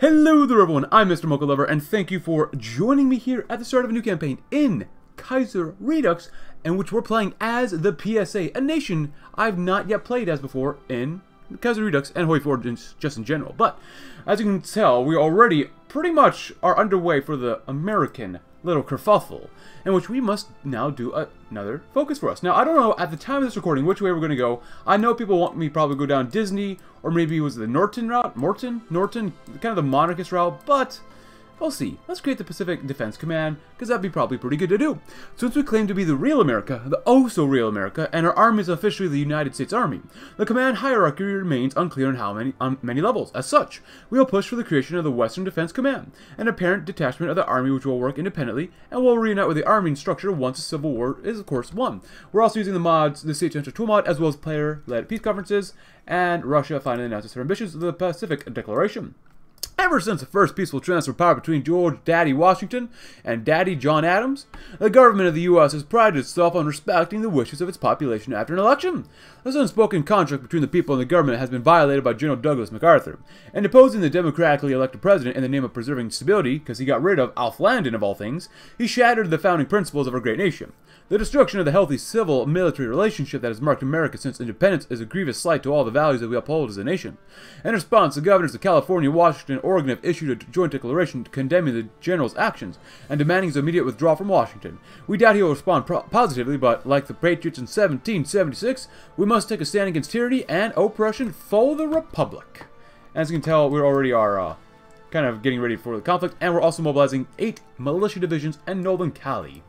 Hello there everyone, I'm Mr. Mocha Lover, and thank you for joining me here at the start of a new campaign in Kaiser Redux, in which we're playing as the PSA, a nation I've not yet played as before in Kaiser Redux and Hoi Fortunes just in general. But, as you can tell, we already pretty much are underway for the American little kerfuffle, in which we must now do another focus for us. Now, I don't know at the time of this recording which way we're going to go. I know people want me probably go down Disney, or maybe it was the Norton route, Morton, Norton, kind of the monarchist route, but We'll see. Let's create the Pacific Defense Command, because that'd be probably pretty good to do. Since we claim to be the real America, the oh-so-real America, and our army is officially the United States Army, the command hierarchy remains unclear on how many on many levels. As such, we will push for the creation of the Western Defense Command, an apparent detachment of the army which will work independently, and will reunite with the army structure once the Civil War is, of course, won. We're also using the mods, the State Central Tool mod, as well as player-led peace conferences, and Russia finally announces its ambitions of the Pacific Declaration. Ever since the first peaceful transfer of power between George Daddy Washington and Daddy John Adams, the government of the U.S. has prided itself on respecting the wishes of its population after an election. This unspoken contract between the people and the government has been violated by General Douglas MacArthur, and deposing the democratically elected president in the name of preserving stability, because he got rid of Alf Landon of all things, he shattered the founding principles of our great nation. The destruction of the healthy civil-military relationship that has marked America since independence is a grievous slight to all the values that we uphold as a nation. In response, the governors of California, Washington, and Oregon have issued a joint declaration condemning the general's actions and demanding his immediate withdrawal from Washington. We doubt he will respond positively, but like the Patriots in 1776, we must take a stand against tyranny and oppression for the Republic. As you can tell, we already are uh, kind of getting ready for the conflict, and we're also mobilizing eight militia divisions in Northern Cali.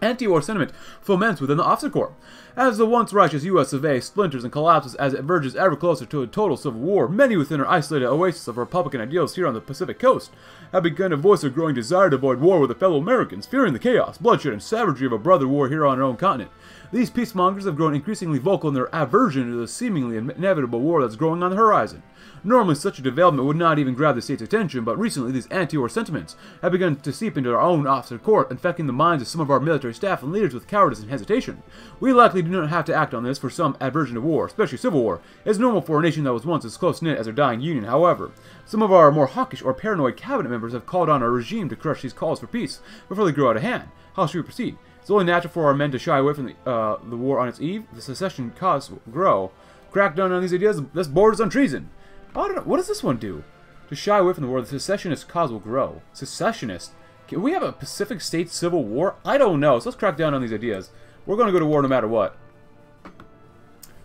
Anti-war sentiment foments within the officer corps. As the once righteous U.S. of A splinters and collapses as it verges ever closer to a total civil war, many within our isolated oasis of Republican ideals here on the Pacific coast have begun to voice their growing desire to avoid war with their fellow Americans, fearing the chaos, bloodshed, and savagery of a brother war here on our own continent. These peacemongers have grown increasingly vocal in their aversion to the seemingly inevitable war that's growing on the horizon. Normally, such a development would not even grab the state's attention, but recently these anti-war sentiments have begun to seep into our own officer corps, infecting the minds of some of our military staff and leaders with cowardice and hesitation. We likely do not have to act on this for some aversion to war, especially civil war. It's normal for a nation that was once as close-knit as our dying union, however. Some of our more hawkish or paranoid cabinet members have called on our regime to crush these calls for peace before they grow out of hand. How should we proceed? It's only natural for our men to shy away from the, uh, the war on its eve. The secession cause will grow. Crack down on these ideas. This borders on treason. I don't know. What does this one do? To shy away from the war, the secessionist cause will grow. Secessionist? Can we have a Pacific State Civil War? I don't know. So let's crack down on these ideas. We're going to go to war no matter what.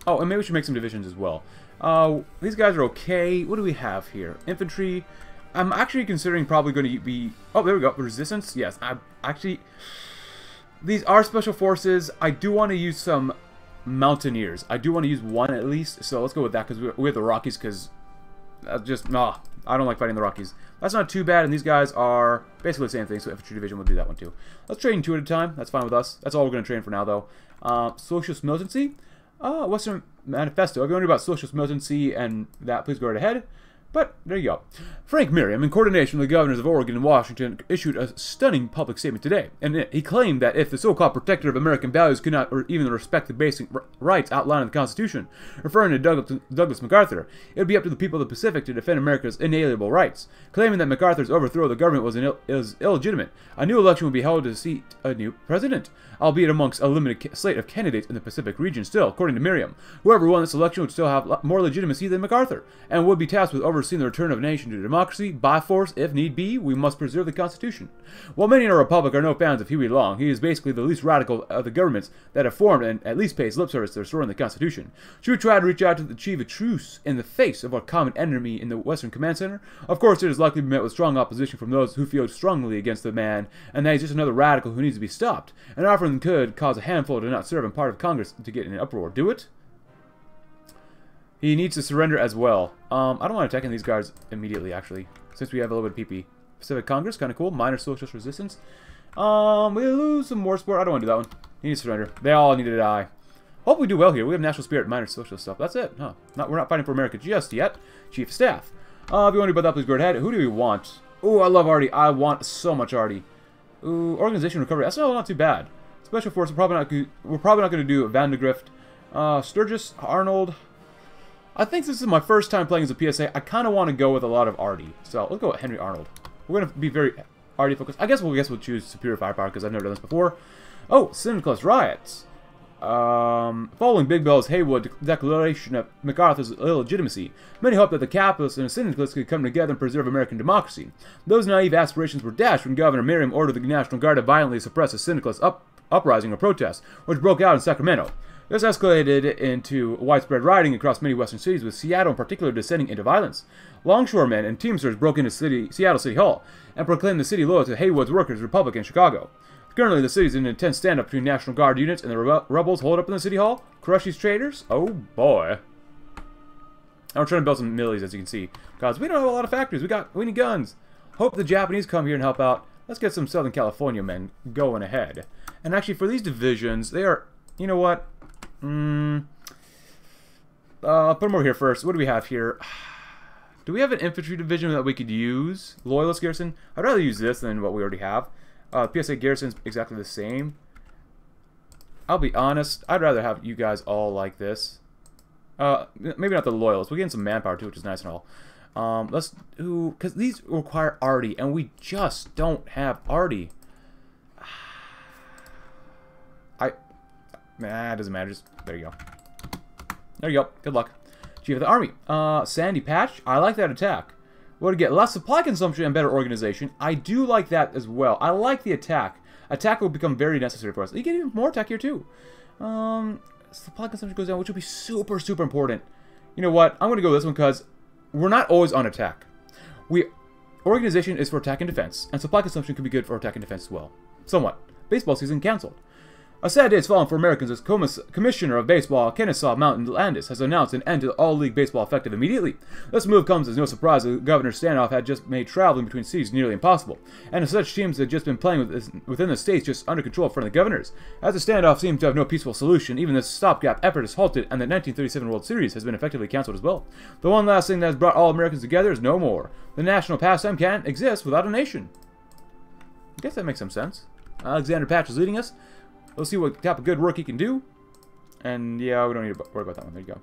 Oh, and maybe we should make some divisions as well. Uh, these guys are okay. What do we have here? Infantry. I'm actually considering probably going to be... Oh, there we go. Resistance? Yes. I actually... These are special forces. I do want to use some mountaineers. I do want to use one at least. So let's go with that because we have the Rockies because just, nah, I don't like fighting the Rockies. That's not too bad, and these guys are basically the same thing, so Infantry Division will do that one too. Let's train two at a time. That's fine with us. That's all we're going to train for now, though. Uh, Socialist Militancy. Uh, Western Manifesto. If you're wondering about Socialist Militancy and that, please go right ahead. But there you go. Frank Merriam, in coordination with the governors of Oregon and Washington, issued a stunning public statement today, and he claimed that if the so-called protector of American values could not even respect the basic rights outlined in the Constitution, referring to Douglas, MacArthur, it would be up to the people of the Pacific to defend America's inalienable rights. Claiming that MacArthur's overthrow of the government was, Ill is illegitimate, a new election would be held to seat a new president, albeit amongst a limited slate of candidates in the Pacific region still, according to Merriam. Whoever won this election would still have more legitimacy than MacArthur, and would be tasked with overseeing the return of a nation to democracy, by force, if need be, we must preserve the Constitution. While many in our republic are no fans of Huey Long, he is basically the least radical of the governments that have formed and at least pays lip service to restoring the Constitution. Should we try to reach out to achieve a truce in the face of our common enemy in the Western Command Center? Of course, it is likely to be met with strong opposition from those who feel strongly against the man, and that he's just another radical who needs to be stopped. An offering could cause a handful to not serve in part of Congress to get in an uproar. Do it? He needs to surrender as well. Um, I don't want to attack in these guards immediately, actually, since we have a little bit of PP. Pacific Congress, kind of cool. Minor socialist resistance. Um, we lose some more support. I don't want to do that one. He needs to surrender. They all need to die. Hope we do well here. We have national spirit, minor socialist stuff. That's it. Huh. Not, we're not fighting for America just yet. Chief of Staff. Uh, if you want to do about that, please go ahead. Who do we want? Ooh, I love arty. I want so much arty. Ooh, organization recovery. That's not, not too bad. Special force. We're probably not. We're probably not going to do Vandegrift. Uh, Sturgis, Arnold. I think this is my first time playing as a PSA. I kind of want to go with a lot of arty. So let's go with Henry Arnold. We're going to be very arty focused. I guess we'll guess we'll choose Superior Firepower because I've never done this before. Oh, Syndicalist Riots. Um, following Big Bill's Haywood declaration of MacArthur's illegitimacy, many hoped that the capitalists and the syndicalists could come together and preserve American democracy. Those naive aspirations were dashed when Governor Merriam ordered the National Guard to violently suppress a syndicalist up uprising or protest, which broke out in Sacramento. This escalated into widespread rioting across many western cities, with Seattle in particular descending into violence. Longshoremen and Teamsters broke into city, Seattle City Hall and proclaimed the city loyal to Haywood's Workers' Republic in Chicago. Currently, the city is in an intense standoff between National Guard units and the rebels holed up in the City Hall. Crush these traitors? Oh boy. I'm trying to build some millies, as you can see. Because we don't have a lot of factories. We got we need guns. Hope the Japanese come here and help out. Let's get some Southern California men going ahead. And actually, for these divisions, they are... You know what? Hmm... Uh, put them over here first. What do we have here? Do we have an infantry division that we could use? Loyalist garrison? I'd rather use this than what we already have. Uh, PSA Garrison's exactly the same. I'll be honest, I'd rather have you guys all like this. Uh, maybe not the Loyalists. We're getting some manpower too, which is nice and all. Um, let's do... Because these require arty, and we just don't have arty. I... Nah, it doesn't matter. Just, there you go. There you go. Good luck. Chief of the Army. Uh, Sandy Patch. I like that attack. What to get? Less supply consumption and better organization. I do like that as well. I like the attack. Attack will become very necessary for us. You get even more attack here too. Um, supply consumption goes down, which will be super, super important. You know what? I'm going to go with this one because we're not always on attack. We Organization is for attack and defense, and supply consumption can be good for attack and defense as well. Somewhat. Baseball season cancelled. A sad day has fallen for Americans as Commissioner of Baseball Kennesaw Mountain Landis has announced an end to all league baseball effective immediately. This move comes as no surprise as Governor Standoff had just made traveling between cities nearly impossible, and as such teams had just been playing within the states just under control of the governors. As the standoff seems to have no peaceful solution, even this stopgap effort is halted and the 1937 World Series has been effectively cancelled as well. The one last thing that has brought all Americans together is no more. The national pastime can't exist without a nation. I guess that makes some sense. Alexander Patch is leading us. Let's see what type of good work he can do. And yeah, we don't need to worry about that one. There you go.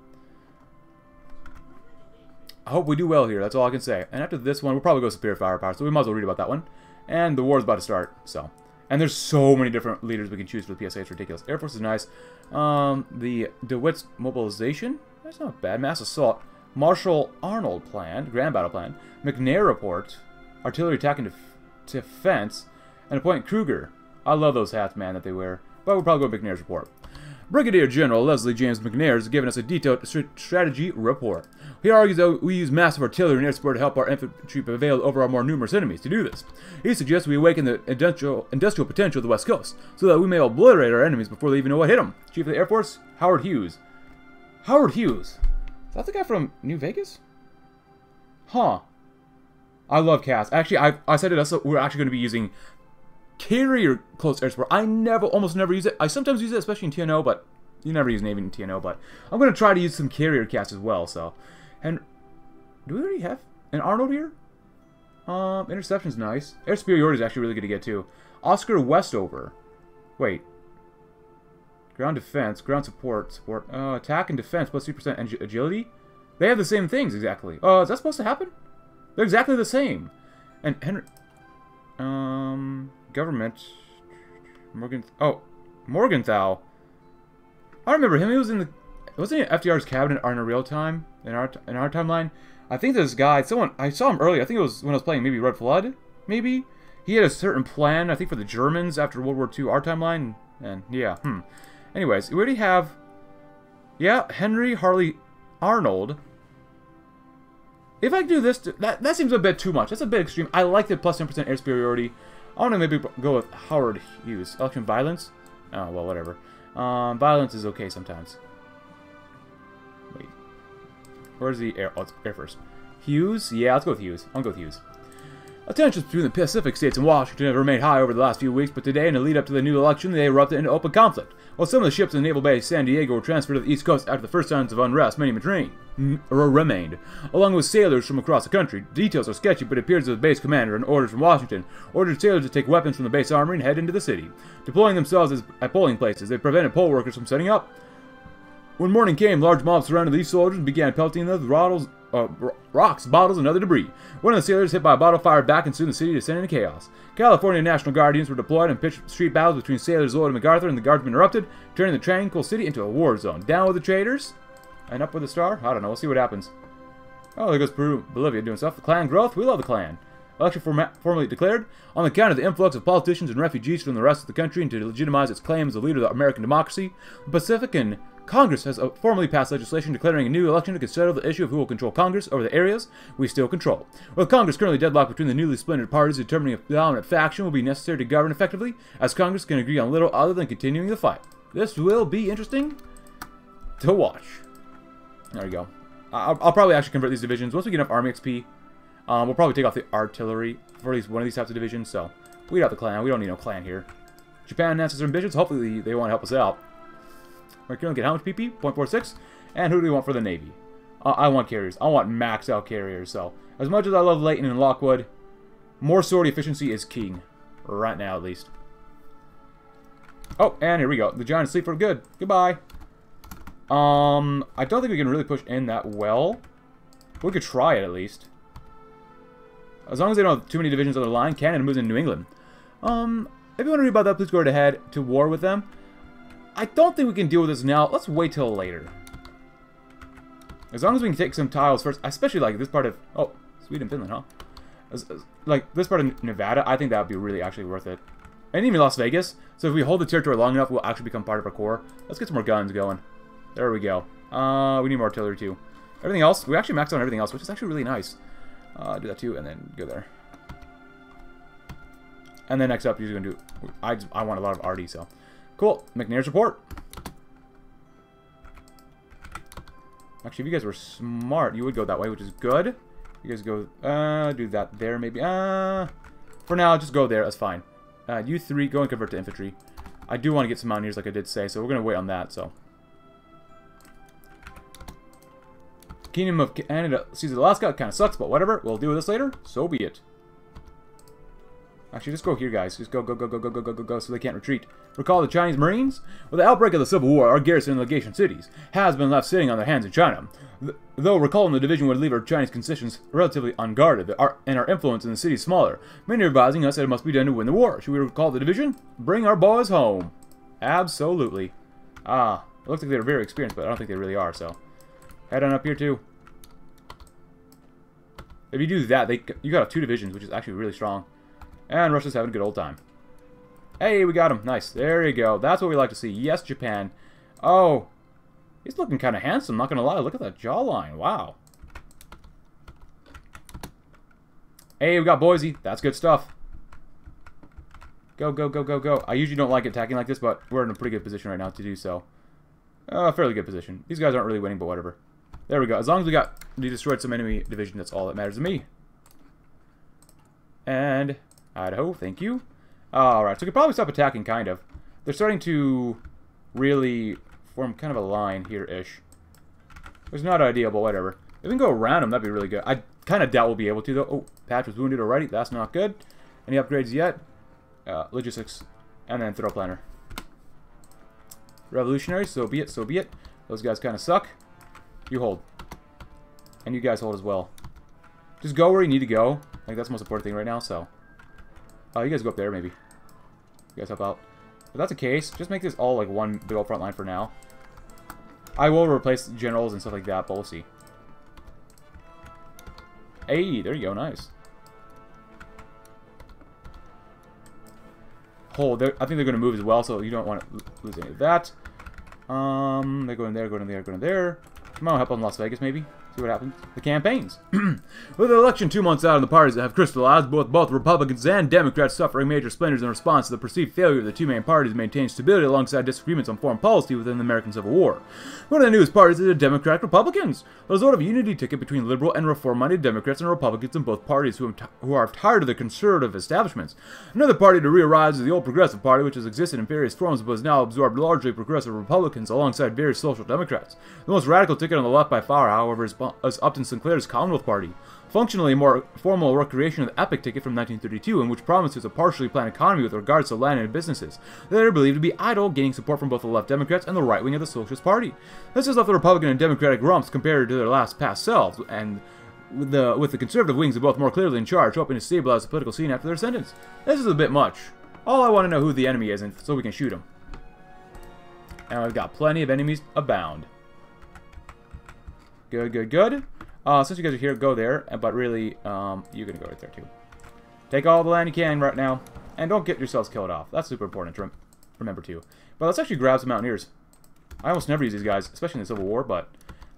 I hope we do well here. That's all I can say. And after this one, we'll probably go Superior Firepower, so we might as well read about that one. And the war's about to start, so. And there's so many different leaders we can choose for the PSA. It's ridiculous. Air Force is nice. Um, the DeWitt's Mobilization. That's not bad. Mass Assault. Marshall Arnold Plan. Grand Battle Plan. McNair Report. Artillery Attack and def Defense. And appoint Krueger. I love those hats, man, that they wear but we'll probably go McNair's report. Brigadier General Leslie James McNair has given us a detailed strategy report. He argues that we use massive artillery and air support to help our infantry prevail over our more numerous enemies. To do this, he suggests we awaken the industrial, industrial potential of the West Coast, so that we may obliterate our enemies before they even know what hit them. Chief of the Air Force, Howard Hughes. Howard Hughes? Is that the guy from New Vegas? Huh. I love Cass. Actually, I, I said it also, we're actually going to be using carrier close air support. I never, almost never use it. I sometimes use it, especially in TNO, but you never use Navy in TNO. But I'm going to try to use some carrier CAS as well. So, and do we already have an Arnold here? Um, interception's nice. Air superiority is actually really good to get too. Oscar Westover. Wait. Ground defense, ground support, support, uh, attack and defense plus 3% agility. They have the same things exactly. Uh, is that supposed to happen? They're exactly the same. And Henry, um, government. Morgan. Oh, Morgenthau. I remember him. He was in the. Wasn't he in FDR's cabinet in real time in our in our timeline? I think this guy. Someone I saw him earlier. I think it was when I was playing maybe Red Flood. Maybe he had a certain plan. I think for the Germans after World War II. Our timeline. And yeah. Hmm. Anyways, we already have. Yeah, Henry Harley Arnold. If I do this, that, that seems a bit too much. That's a bit extreme. I like the plus 10% air superiority. I want to maybe go with Howard Hughes. Election violence? Oh, well, whatever. Um, violence is okay sometimes. Wait. Where's the air? Oh, air first. Hughes? Yeah, let's go with Hughes. I'll go with Hughes. Tensions between the Pacific states and Washington have remained high over the last few weeks, but today, in the lead up to the new election, they erupted into open conflict. While some of the ships in the naval base San Diego were transferred to the East Coast after the first signs of unrest, many remained, along with sailors from across the country. Details are sketchy, but it appears that the base commander, and orders from Washington, ordered sailors to take weapons from the base armory and head into the city. Deploying themselves at polling places, they prevented poll workers from setting up. When morning came, large mobs surrounded these soldiers and began pelting them with bottles, uh, rocks, bottles, and other debris. One of the sailors, hit by a bottle, fired back, and soon the city descended into chaos. California National Guardians were deployed and pitched street battles between sailors Lloyd and MacArthur, and the guardsmen erupted, turning the tranquil city into a war zone. Down with the traitors, and up with the star. I don't know. We'll see what happens. Oh, there goes Peru, Bolivia doing stuff. The Klan growth. We love the Klan. Election form formally declared on account of the influx of politicians and refugees from the rest of the country and to legitimize its claim as a leader of American democracy. The Pacifican Congress has uh, formally passed legislation declaring a new election to settle the issue of who will control Congress over the areas we still control. With Congress currently deadlocked between the newly splintered parties, determining the dominant faction will be necessary to govern effectively, as Congress can agree on little other than continuing the fight. This will be interesting to watch. There we go. I'll, I'll probably actually convert these divisions. Once we get enough army XP, um, we'll probably take off the artillery for at least one of these types of divisions, so we got the Klan. We don't need no Klan here. Japan announces their ambitions. Hopefully they want to help us out. To get how much PP? 0.46. And who do we want for the Navy? Uh, I want carriers. I want max out carriers. So, as much as I love Layton and Lockwood, more sortie efficiency is king. Right now, at least. Oh, and here we go. The giant sleep for good. Goodbye. Um, I don't think we can really push in that well. We could try it, at least. As long as they don't have too many divisions on the line, Canada moves in New England. Um, if you want to read about that, please go right ahead to war with them. I don't think we can deal with this now. Let's wait till later. As long as we can take some tiles first, especially like this part of... Oh, Sweden, Finland, huh? As, as, like, this part of Nevada, I think that would be really actually worth it. And even Las Vegas. So if we hold the territory long enough, we'll actually become part of our core. Let's get some more guns going. There we go. Uh, we need more artillery too. Everything else, we actually maxed out everything else, which is actually really nice. Uh, do that too, and then go there. And then next up, you're to do... I, I want a lot of arty, so... Cool. McNair's report. Actually, if you guys were smart, you would go that way, which is good. You guys go, uh, do that there, maybe. Uh, for now, just go there. That's fine. Uh, you three, go and convert to infantry. I do want to get some mountaineers, like I did say, so we're going to wait on that, so. Kingdom of Canada sees Alaska. Kind of sucks, but whatever. We'll deal with this later. So be it. Actually, just go here, guys. Just go, go, go, go, go, go, go, go, go, so they can't retreat. Recall the Chinese Marines? With the outbreak of the Civil War, our garrison in legation cities has been left sitting on their hands in China. Th though recalling the division would leave our Chinese concessions relatively unguarded, our, and our influence in the city smaller, many are advising us that it must be done to win the war. Should we recall the division? Bring our boys home. Absolutely. Ah, it looks like they're very experienced, but I don't think they really are, so. Head on up here, too. If you do that, they you got two divisions, which is actually really strong. And Russia's having a good old time. Hey, we got him. Nice. There you go. That's what we like to see. Yes, Japan. Oh, he's looking kind of handsome, not going to lie. Look at that jawline. Wow. Hey, we got Boise. That's good stuff. Go, go, go, go, go. I usually don't like attacking like this, but we're in a pretty good position right now to do so. Uh, fairly good position. These guys aren't really winning, but whatever. There we go. As long as we got we destroyed some enemy division, that's all that matters to me. And Idaho, thank you. Alright, so we could probably stop attacking, kind of. They're starting to really form kind of a line here-ish. It's not ideal, but whatever. If we can go around them, that'd be really good. I kind of doubt we'll be able to, though. Oh, Patch was wounded already. That's not good. Any upgrades yet? Uh, logistics. And then throw planner. Revolutionaries, so be it, so be it. Those guys kind of suck. You hold. And you guys hold as well. Just go where you need to go. Like, that's the most important thing right now, so... Oh, you guys go up there, maybe. You guys help out. If that's the case, just make this all, like, one big old front line for now. I will replace generals and stuff like that, but we'll see. Hey, there you go, nice. Hold, I think they're going to move as well, so you don't want to lose any of that. Um, they go in there, go in there, go in there. Come on, help on Las Vegas, maybe? See what happens. The campaigns. With the election two months out and the parties that have crystallized, both both Republicans and Democrats suffering major splinters in response to the perceived failure of the two main parties to maintain stability alongside disagreements on foreign policy within the American Civil War. One of the newest parties is the Democratic Republicans, a sort of unity ticket between liberal and reform-minded Democrats and Republicans in both parties who, who are tired of the conservative establishments. Another party to re-arise is the old Progressive Party, which has existed in various forms but has now absorbed largely progressive Republicans alongside various social Democrats. The most radical ticket on the left by far, however, is, is Upton Sinclair's Commonwealth Party. functionally a more formal recreation of the Epic ticket from 1932, in which promises a partially planned economy with regards to land and businesses that are believed to be idle, gaining support from both the left Democrats and the right wing of the Socialist Party. This has left the Republican and Democratic rumps compared to their last past selves, and with the, with the conservative wings of both more clearly in charge, hoping to stabilize the political scene after their sentence. This is a bit much. All I want to know who the enemy is, and so we can shoot him. And I've got plenty of enemies abound. Good, good, good. Uh, since you guys are here, go there. But really, um, you're going to go right there, too. Take all the land you can right now. And don't get yourselves killed off. That's super important to remember, too. But let's actually grab some Mountaineers. I almost never use these guys, especially in the Civil War, but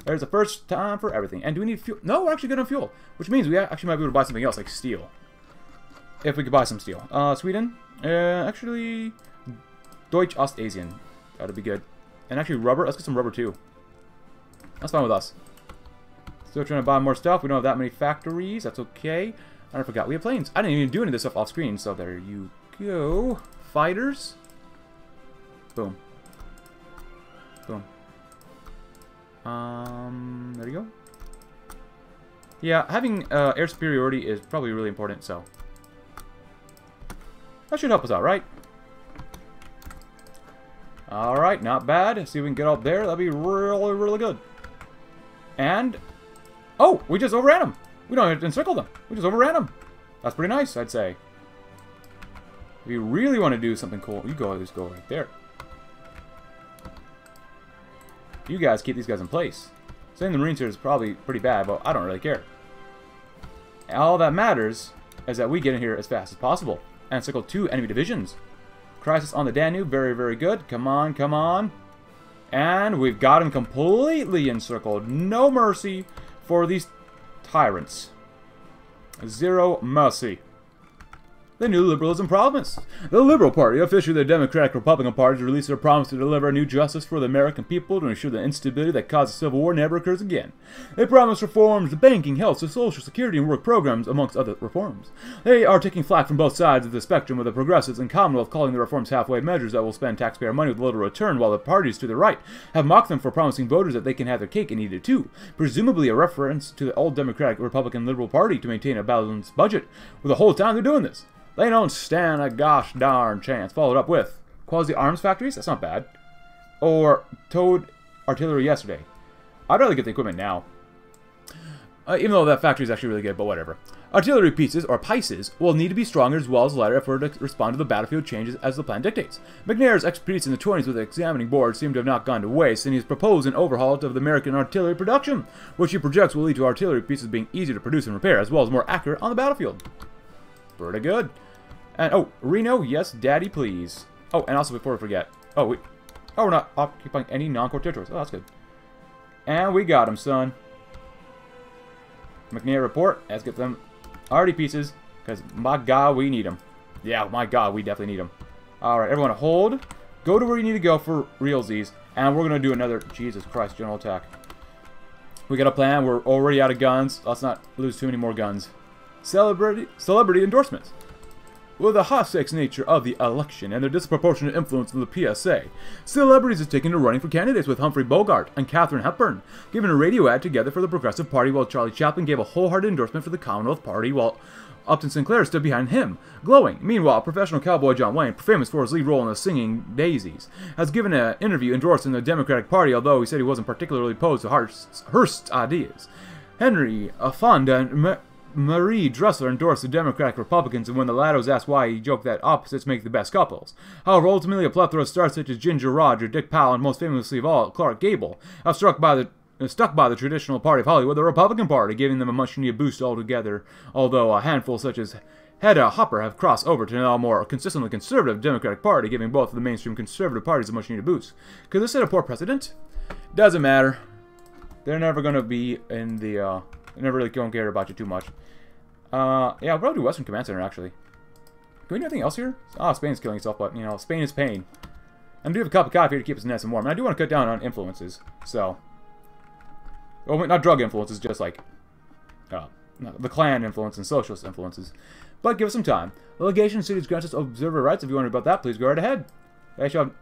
there's a first time for everything. And do we need fuel? No, we're actually good on fuel. Which means we actually might be able to buy something else, like steel. If we could buy some steel. Uh, Sweden? Uh, actually... Deutsch Ostasien. That'd be good. And actually rubber. Let's get some rubber, too. That's fine with us. Still trying to buy more stuff. We don't have that many factories. That's okay. I forgot we have planes. I didn't even do any of this stuff off screen, so there you go. Fighters. Boom. Boom. Um, there you go. Yeah, having uh, air superiority is probably really important, so... That should help us out, right? Alright, not bad. See if we can get up there. That'd be really, really good. And Oh, we just overran them. We don't have to encircle them. We just overran them. That's pretty nice, I'd say. If you really want to do something cool, you go just go right there. You guys keep these guys in place. Saying the Marines here is probably pretty bad, but I don't really care. All that matters is that we get in here as fast as possible and encircle two enemy divisions. Crisis on the Danube, very, very good. Come on, come on. And we've got him completely encircled. No mercy for these tyrants. Zero mercy. The new liberalism promise. The Liberal Party, officially the Democratic Republican Party, released their promise to deliver a new justice for the American people to ensure the instability that caused the Civil War never occurs again. They promise reforms to banking, health, to social security, and work programs, amongst other reforms. They are taking flack from both sides of the spectrum, with the progressives and Commonwealth calling the reforms halfway measures that will spend taxpayer money with little return, while the parties to the right have mocked them for promising voters that they can have their cake and eat it too, presumably a reference to the old Democratic Republican Liberal Party to maintain a balanced budget. For the whole time they're doing this. They don't stand a gosh darn chance. Followed up with Quasi Arms Factories? That's not bad. Or Towed Artillery yesterday. I'd rather get the equipment now. Uh, even though that factory is actually really good, but whatever. Artillery pieces, or pieces, will need to be stronger as well as lighter if we're to respond to the battlefield changes as the plan dictates. McNair's expertise in the 20s with the examining board seemed to have not gone to waste, and he has proposed an overhaul of the American artillery production, which he projects will lead to artillery pieces being easier to produce and repair, as well as more accurate on the battlefield. Pretty good. And, oh, Reno, yes, daddy, please. Oh, and also before we forget. Oh, we, oh, we're not occupying any non-core territories. Oh, that's good. And we got him, son. McNair report. Let's get them already pieces. Because, my God, we need them. Yeah, my God, we definitely need them. Alright, everyone hold. Go to where you need to go for realsies. And we're going to do another, Jesus Christ, general attack. We got a plan. We're already out of guns. Let's not lose too many more guns. Celebrity, celebrity endorsements. With the high-stakes nature of the election and their disproportionate influence on the PSA, celebrities have taken to running for candidates with Humphrey Bogart and Katharine Hepburn, giving a radio ad together for the Progressive Party while Charlie Chaplin gave a wholehearted endorsement for the Commonwealth Party while Upton Sinclair stood behind him, glowing. Meanwhile, professional cowboy John Wayne, famous for his lead role in The Singing Daisies, has given an interview endorsing the Democratic Party, although he said he wasn't particularly opposed to Hearst's, Hearst's ideas. Henry Fonda Marie Dressler endorsed the Democratic Republicans, and when the latter was asked why, he joked that opposites make the best couples. However, ultimately, a plethora of stars such as Ginger Roger, Dick Powell, and most famously of all, Clark Gable, have struck by the stuck by the traditional party of Hollywood, the Republican Party, giving them a much-needed boost altogether, although a handful such as Hedda Hopper have crossed over to now more consistently conservative Democratic Party, giving both of the mainstream conservative parties a much-needed boost. Could this set a poor precedent? Doesn't matter. They're never going to be in the, uh, never really don't care about you too much. Uh, yeah, I'll probably do Western Command Center, actually. Can we do anything else here? Ah, oh, Spain's killing itself, but, you know, Spain is pain. And I do have a cup of coffee to keep us nice and warm. And I do want to cut down on influences, so... Well, not drug influences, just like... Uh, the Klan influence and socialist influences. But give us some time. The legation cities grants us observer rights. If you wonder about that, please go right ahead. They shall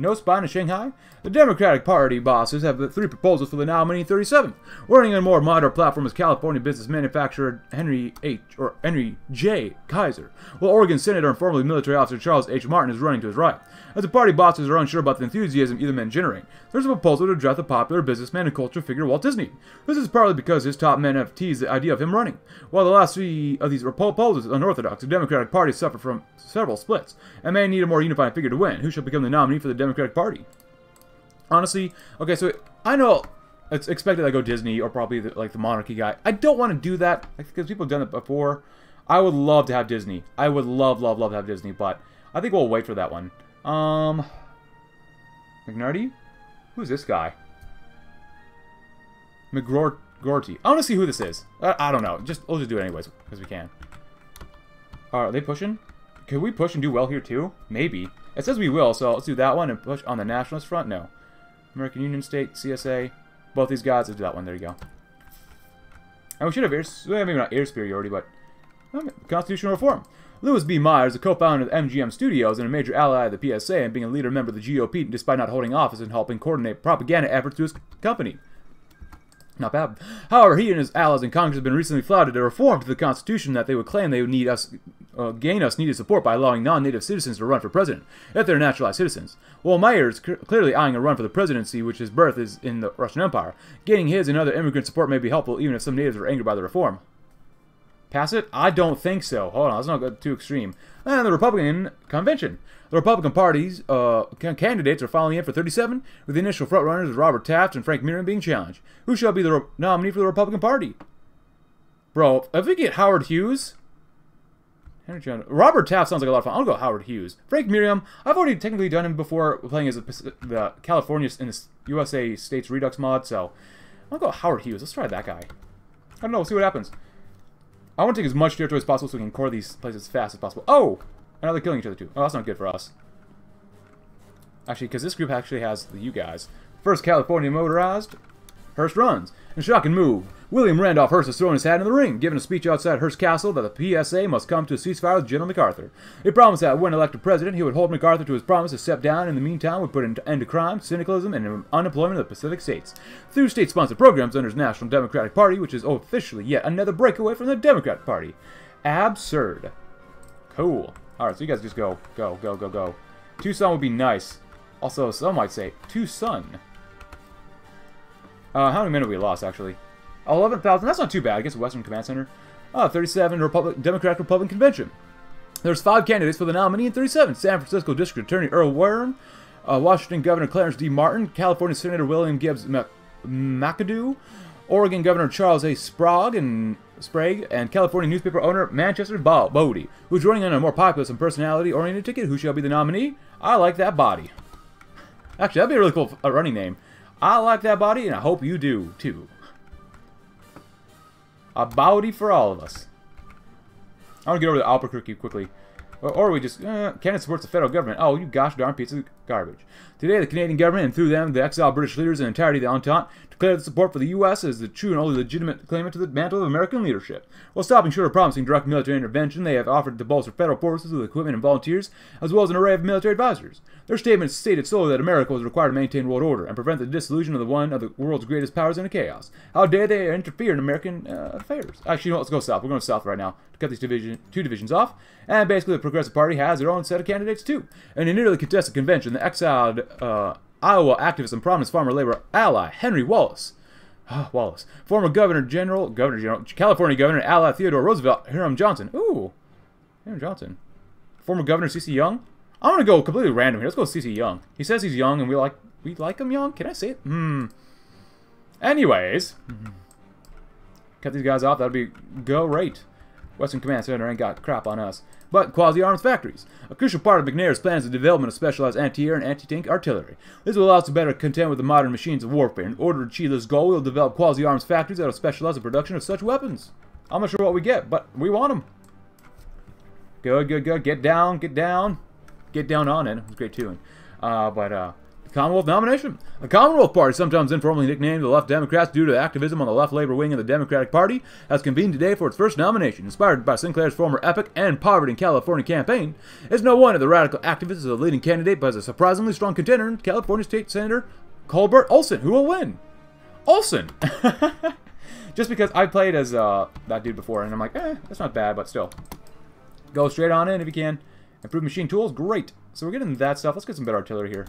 no spine in Shanghai? The Democratic Party bosses have three proposals for the nominee 37. Running on a more moderate platform is California business manufacturer Henry H. or Henry J. Kaiser, while Oregon Senator and formerly military officer Charles H. Martin is running to his right. As the party bosses are unsure about the enthusiasm either men generate, there's a proposal to draft the popular businessman and culture figure Walt Disney. This is partly because his top men have teased the idea of him running. While the last three of these proposals are unorthodox, the Democratic Party suffered from several splits and may need a more unified figure to win. Who shall become the nominee for the Democratic Party? Honestly, okay, so I know it's expected I go Disney or probably the, like the monarchy guy. I don't want to do that because people have done it before. I would love to have Disney. I would love, love, love to have Disney, but I think we'll wait for that one. Um, McNarty? Who's this guy? McGorty. I want to see who this is. I, I, don't know. Just We'll just do it anyways, because we can. are they pushing? Can we push and do well here too? Maybe. It says we will, so let's do that one and push on the nationalist front. No. American Union State, CSA, both these guys. Let's do that one. There you go. And we should have air, well, maybe not air superiority, but um, constitutional reform. Louis B. Myers, a co-founder of MGM Studios and a major ally of the PSA, and being a leader member of the GOP despite not holding office and helping coordinate propaganda efforts to his company. Not bad. However, he and his allies in Congress have been recently flouted a reform to the Constitution that they would claim they would need us uh, gain us needed support by allowing non-native citizens to run for president, if they're naturalized citizens. While Mayer is clearly eyeing a run for the presidency, which his birth is in the Russian Empire, gaining his and other immigrant support may be helpful even if some natives are angered by the reform. Pass it? I don't think so. Hold on, let's not too extreme. And the Republican convention. The Republican Party's uh, candidates are filing in for 37, with the initial frontrunners of Robert Taft and Frank Merriam being challenged. Who shall be the nominee for the Republican Party? Bro, if we get Howard Hughes... Robert Taft sounds like a lot of fun. I'll go Howard Hughes. Frank Merriam. I've already technically done him before playing as a, the California in the USA States Redux mod, so I'll go Howard Hughes. Let's try that guy. I don't know, we'll see what happens. I want to take as much territory as possible so we can core these places as fast as possible. Oh! And now they're killing each other too. Oh, that's not good for us. Actually, because this group actually has the you guys. First California motorized, Hearst runs. In shocking move, William Randolph Hearst is throwing his hat in the ring, giving a speech outside Hearst Castle that the PSA must come to a ceasefire with General MacArthur. He promised that when elected president, he would hold MacArthur to his promise to step down. In the meantime, would put an end to crime, syndicalism, and unemployment in the Pacific states. Through state-sponsored programs under his National Democratic Party, which is officially yet another breakaway from the Democratic Party. Absurd. Cool. Alright, so you guys just go, go, go, go, go. Tucson would be nice. Also, some might say, Tucson. Uh, how many men have we lost, actually? 11,000. That's not too bad against Western Command Center. Uh, 37 Republic, Democratic Republican Convention. There's five candidates for the nominee in 37. San Francisco District Attorney Earl Warren, uh, Washington Governor Clarence D. Martin, California Senator William Gibbs McAdoo, Oregon Governor Charles A. Sprague and Sprague, and California newspaper owner Manchester Boddy, who's running on a more populous and personality-oriented ticket. Who shall be the nominee? I like that body. Actually, that'd be a really cool uh, running name. I like that body, and I hope you do, too. A body for all of us. I want to get over to Albuquerque quickly. Or, or we just, uh, Canada supports the federal government. Oh, you gosh darn piece of garbage. Today, the Canadian government, and through them, the exiled British leaders and entirety of the Entente, declared support for the U.S. as the true and only legitimate claimant to the mantle of American leadership. While stopping short of promising direct military intervention, they have offered to bolster federal forces with equipment and volunteers, as well as an array of military advisors. Their statement stated solely that America was required to maintain world order and prevent the dissolution of the one of the world's greatest powers into chaos. How dare they interfere in American uh, affairs? Actually, you know, let's go south. We're going south right now to cut these division, two divisions off. And basically, the Progressive Party has their own set of candidates, too. And in a nearly contested convention, the exiled uh, Iowa activist and prominent farmer labor ally Henry Wallace Oh, Wallace. Former Governor General, Governor General, California Governor Ally Theodore Roosevelt, Hiram Johnson. Ooh, Hiram Johnson. Former Governor C.C. Young. I'm gonna go completely random here. Let's go C.C. Young. He says he's young, and we like we like him young. Can I say it? Hmm. Anyways, cut these guys off. That'd be great. Western Command Center ain't got crap on us but quasi-arms factories. A crucial part of McNair's plan is the development of specialized anti-air and anti-tank artillery. This will allow us to better contend with the modern machines of warfare. In order to achieve this goal, we'll develop quasi-arms factories that will specialize in production of such weapons. I'm not sure what we get, but we want them. Good, good, good. Get down, get down. Get down on it. It was great too. Uh, but, uh, Commonwealth nomination. The Commonwealth Party, sometimes informally nicknamed the Left Democrats due to activism on the left labor wing of the Democratic Party, has convened today for its first nomination. Inspired by Sinclair's former Epic and Poverty in California campaign, it's no wonder the radical activist is a leading candidate but is a surprisingly strong contender in California State Senator Culbert Olson, who will win. Olson! Just because I played as uh, that dude before, and I'm like, eh, that's not bad, but still. Go straight on in if you can. Improve machine tools, great. So we're getting that stuff. Let's get some better artillery here.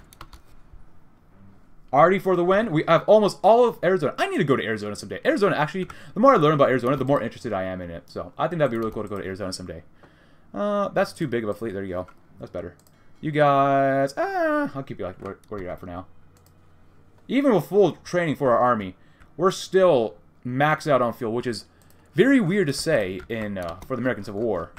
Artie for the win. We have almost all of Arizona. I need to go to Arizona someday. Arizona, actually, the more I learn about Arizona, the more interested I am in it. So I think that'd be really cool to go to Arizona someday. Uh, that's too big of a fleet. There you go. That's better. You guys, ah, I'll keep you like where, where you're at for now. Even with full training for our army, we're still maxed out on fuel, which is very weird to say in uh, for the American Civil War.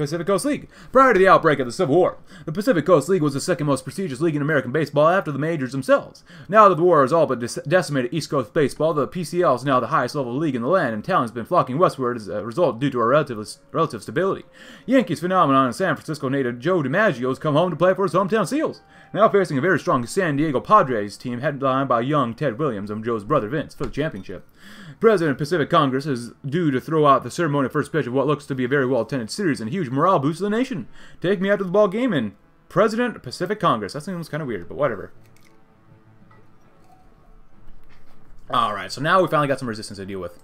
Pacific Coast League. Prior to the outbreak of the Civil War, the Pacific Coast League was the second most prestigious league in American baseball after the majors themselves. Now that the war has all but decimated East Coast baseball, the PCL is now the highest level league in the land, and talent has been flocking westward as a result due to our relative, relative stability. Yankees phenomenon and San Francisco native Joe DiMaggio has come home to play for his hometown Seals, now facing a very strong San Diego Padres team headlined by young Ted Williams and Joe's brother Vince for the championship. President of Pacific Congress is due to throw out the ceremony first pitch of what looks to be a very well-attended series and a huge morale boost to the nation. Take me out to the ball game and President of Pacific Congress. That seems kind of weird, but whatever. Alright, so now we finally got some resistance to deal with.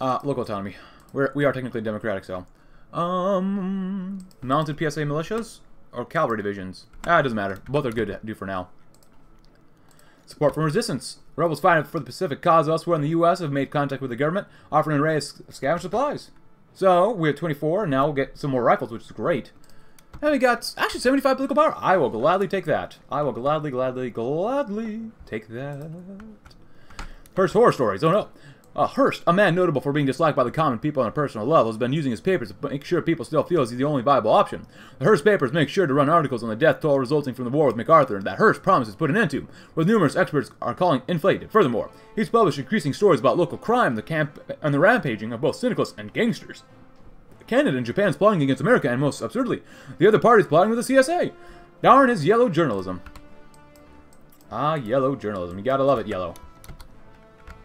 Uh, local autonomy. We're, we are technically democratic, so. Um, mounted PSA militias? Or cavalry divisions? Ah, it doesn't matter. Both are good to do for now. Support from resistance. Rebels fighting for the Pacific cause elsewhere in the U.S. have made contact with the government, offering to of scavenge supplies. So, we have 24, and now we'll get some more rifles, which is great. And we got, actually, 75 political power. I will gladly take that. I will gladly, gladly, gladly take that. First horror stories. Oh no. Uh, Hearst, a man notable for being disliked by the common people on a personal level, has been using his papers to make sure people still feel he's the only viable option. The Hearst papers make sure to run articles on the death toll resulting from the war with MacArthur and that Hearst promises to put an end to, with numerous experts are calling inflated. Furthermore, he's published increasing stories about local crime the camp and the rampaging of both syndicalists and gangsters. Canada and Japan's plotting against America, and most absurdly, the other parties plotting with the CSA. Darn his yellow journalism. Ah, yellow journalism. You gotta love it, yellow.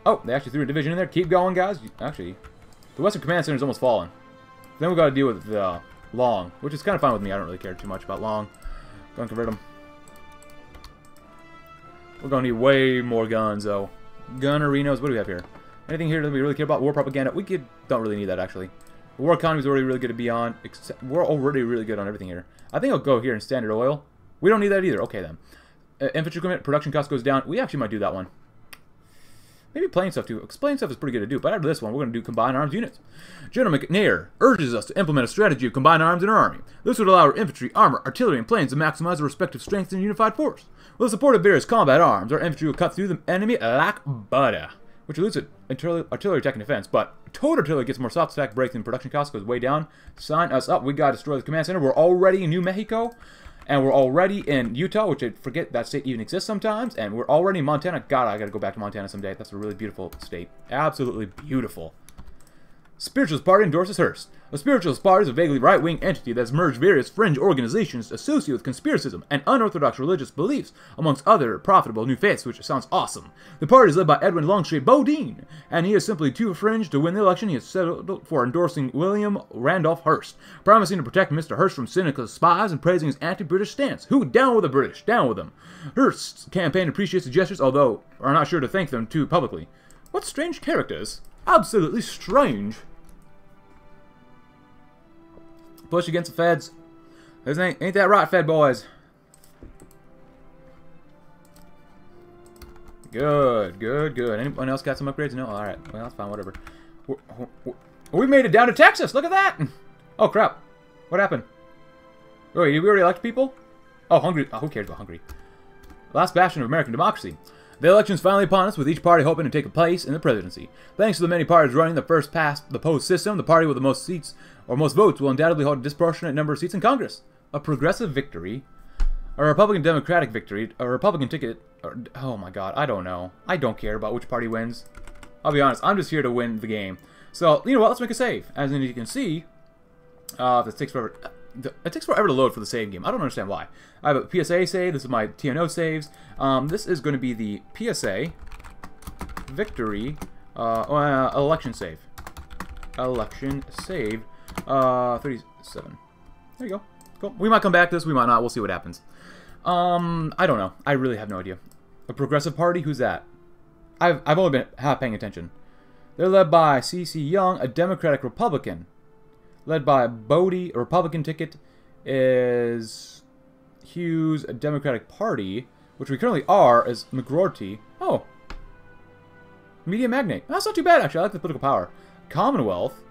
Oh, they actually threw a division in there. Keep going, guys. Actually, the Western Command Center is almost fallen. Then we've got to deal with uh, Long, which is kind of fine with me. I don't really care too much about Long. Go and convert them. We're going to need way more guns, though. Gun arenas. What do we have here? Anything here that we really care about? War propaganda. We could, don't really need that, actually. The war economy is already really good to be on. Except, we're already really good on everything here. I think I'll go here in standard oil. We don't need that either. Okay, then. Uh, infantry equipment, production cost goes down. We actually might do that one. Maybe plain stuff too. Explain stuff is pretty good to do, but after this one, we're going to do combined arms units. General McNair urges us to implement a strategy of combined arms in our army. This would allow our infantry, armor, artillery, and planes to maximize their respective strengths in a unified force. With the support of various combat arms, our infantry will cut through the enemy like butter, which artillery, artillery attack and defense, but total artillery gets more soft attack, breaks, and production cost goes way down. Sign us up. We got to destroy the command center. We're already in New Mexico. And we're already in Utah, which I forget that state even exists sometimes. And we're already in Montana. God, I gotta go back to Montana someday. That's a really beautiful state. Absolutely beautiful. Spiritualist Party endorses Hearst. A spiritualist party is a vaguely right-wing entity that has merged various fringe organizations associated with conspiracism and unorthodox religious beliefs, amongst other profitable new faiths, which sounds awesome. The party is led by Edwin Longstreet Bodine, and he is simply too fringe to win the election. He has settled for endorsing William Randolph Hearst, promising to protect Mr. Hearst from cynical spies and praising his anti-British stance. Who down with the British? Down with them. Hearst's campaign appreciates the gestures, although are not sure to thank them too publicly. What strange characters. Absolutely strange. Push against the feds. This ain't, ain't that right, Fed boys? Good, good, good. Anyone else got some upgrades? No? Alright. Well, that's fine. Whatever. We made it down to Texas. Look at that. Oh, crap. What happened? Wait, did we already elect people? Oh, Hungary. Oh, who cares about Hungary? Last bastion of American democracy. The election's finally upon us, with each party hoping to take a place in the presidency. Thanks to the many parties running the first past the post system, the party with the most seats or most votes will undoubtedly hold a disproportionate number of seats in Congress. A progressive victory, a Republican Democratic victory, a Republican ticket, or, oh my god, I don't know. I don't care about which party wins. I'll be honest, I'm just here to win the game. So, you know what, let's make a save. As you can see, uh, if this takes forever, it takes forever to load for the save game. I don't understand why. I have a PSA save. This is my TNO saves. Um, this is going to be the PSA victory uh, uh, election save. Election save. Uh, 37. There you go. Cool. We might come back to this. We might not. We'll see what happens. Um, I don't know. I really have no idea. A progressive party? Who's that? I've, I've only been half paying attention. They're led by C.C. Young, a Democratic Republican. Led by Boddy, a Republican ticket, is Hughes, a Democratic Party, which we currently are, as McGroarty. Oh. Media magnate. That's not too bad, actually. I like the political power. Commonwealth.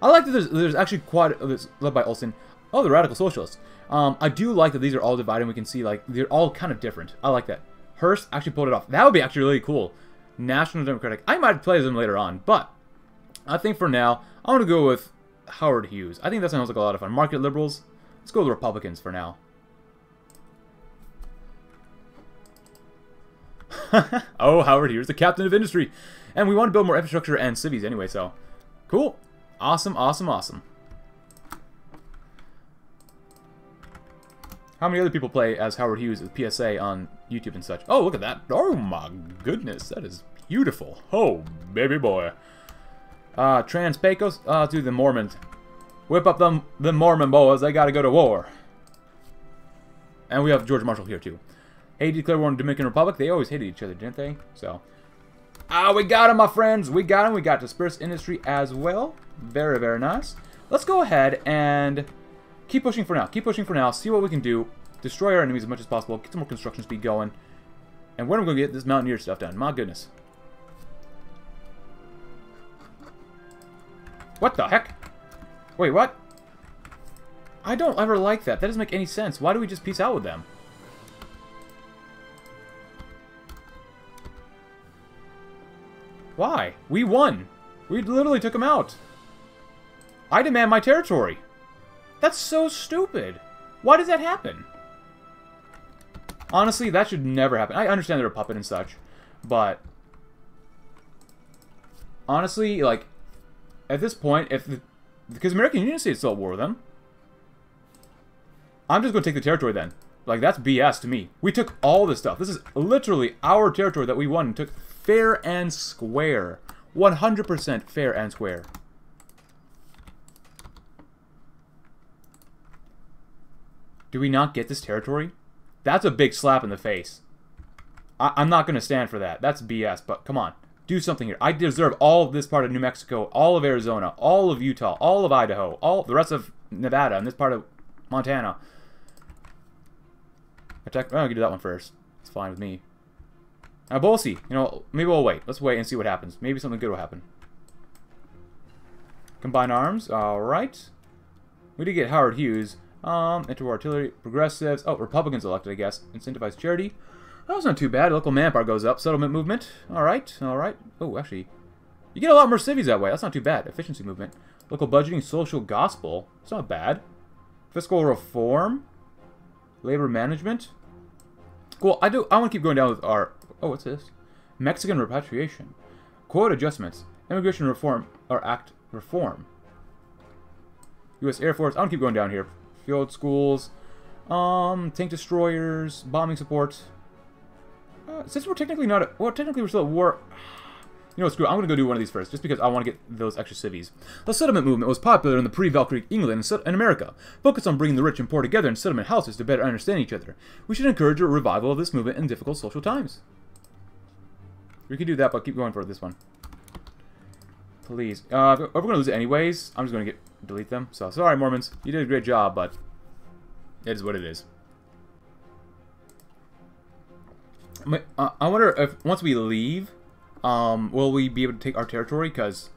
I like that there's, there's actually quite... There's led by Olson. Oh, the Radical Socialists. Um, I do like that these are all divided. And we can see, like, they're all kind of different. I like that. Hearst actually pulled it off. That would be actually really cool. National Democratic. I might play them later on, but I think for now, I want to go with Howard Hughes. I think that sounds like a lot of fun. Market liberals. Let's go with Republicans for now. oh, Howard Hughes, the captain of industry. And we want to build more infrastructure and cities anyway, so cool. Awesome, awesome, awesome. How many other people play as Howard Hughes as PSA on YouTube and such? Oh, look at that. Oh my goodness, that is beautiful. Oh, baby boy. Uh, Trans Pecos, uh, to the Mormons. Whip up them, the Mormon boys, they gotta go to war. And we have George Marshall here, too. Haiti declared war on Dominican Republic. They always hated each other, didn't they? So, ah, we got him, my friends. We got him. We got dispersed industry as well. Very, very nice. Let's go ahead and keep pushing for now. Keep pushing for now. See what we can do. Destroy our enemies as much as possible. Get some more construction speed going. And when are we going to get this Mountaineer stuff done? My goodness. What the heck? Wait, what? I don't ever like that. That doesn't make any sense. Why do we just peace out with them? Why? We won. We literally took them out. I demand my territory. That's so stupid. Why does that happen? Honestly, that should never happen. I understand they're a puppet and such, but... Honestly, like, at this point, if the, because American Union State is still at war with them. I'm just going to take the territory then. Like, that's BS to me. We took all this stuff. This is literally our territory that we won and took fair and square. 100% fair and square. Do we not get this territory? That's a big slap in the face. I am not going to stand for that. That's BS, but come on. Do something here. I deserve all of this part of New Mexico, all of Arizona, all of Utah, all of Idaho, all the rest of Nevada, and this part of Montana. Attack. Oh, I can do that one first. It's fine with me. Now, we'll see. You know, maybe we'll wait. Let's wait and see what happens. Maybe something good will happen. Combine arms. All right. We did get Howard Hughes. Um, into artillery, progressives. Oh, Republicans elected, I guess. Incentivized charity. That was not too bad. Local manpower goes up. Settlement movement. All right, all right. Oh, actually, you get a lot more civies that way. That's not too bad. Efficiency movement. Local budgeting, social gospel. It's not bad. Fiscal reform. Labor management. Cool. I do. I want to keep going down with our. Oh, what's this? Mexican repatriation. Quote adjustments. Immigration reform or act reform. U.S. Air Force. I want to keep going down here field schools, um, tank destroyers, bombing support. Uh, since we're technically not, well, technically we're still at war. You know, screw. It. I'm gonna go do one of these first, just because I want to get those extra civies. The settlement movement was popular in the pre-Weltkrieg England and America, focused on bringing the rich and poor together in settlement houses to better understand each other. We should encourage a revival of this movement in difficult social times. We can do that, but keep going for this one. Please. Uh, we're gonna lose it anyways, I'm just gonna get delete them. So, sorry, Mormons. You did a great job, but it is what it is. I wonder if once we leave, um, will we be able to take our territory? Because,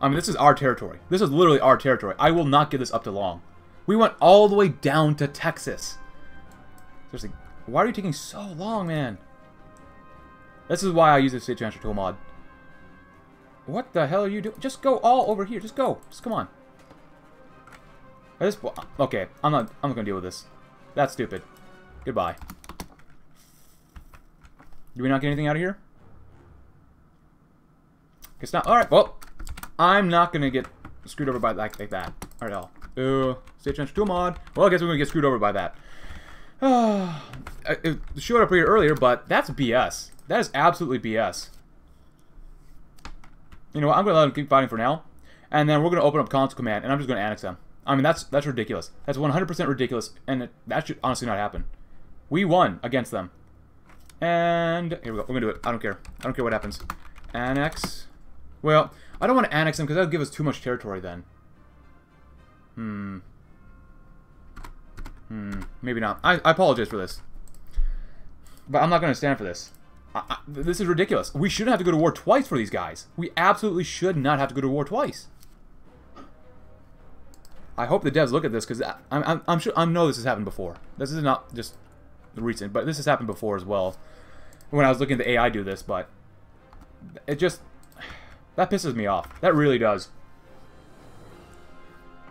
I mean, this is our territory. This is literally our territory. I will not give this up to long. We went all the way down to Texas. Seriously, why are you taking so long, man? This is why I use the state transfer tool mod. What the hell are you doing? Just go all over here. Just go. Just come on. This okay, I'm not I'm not gonna deal with this. That's stupid. Goodbye. Do we not get anything out of here? It's not alright, well, I'm not gonna get screwed over by like, like that. Alright all. Uh, state transfer to mod. Well, I guess we're gonna get screwed over by that. it showed up here earlier, but that's BS. That is absolutely BS. You know what? I'm gonna let them keep fighting for now, and then we're gonna open up console command, and I'm just gonna annex them. I mean, that's that's ridiculous. That's 100% ridiculous, and it, that should honestly not happen. We won against them. And here we go. We're gonna do it. I don't care. I don't care what happens. Annex. Well, I don't want to annex them because that would give us too much territory then. Hmm. Hmm. Maybe not. I, I apologize for this. But I'm not going to stand for this. I, I, this is ridiculous. We shouldn't have to go to war twice for these guys. We absolutely should not have to go to war twice. I hope the devs look at this because I'm, I'm, I'm, sure I know this has happened before. This is not just recent, but this has happened before as well. When I was looking at the AI do this, but it just that pisses me off. That really does.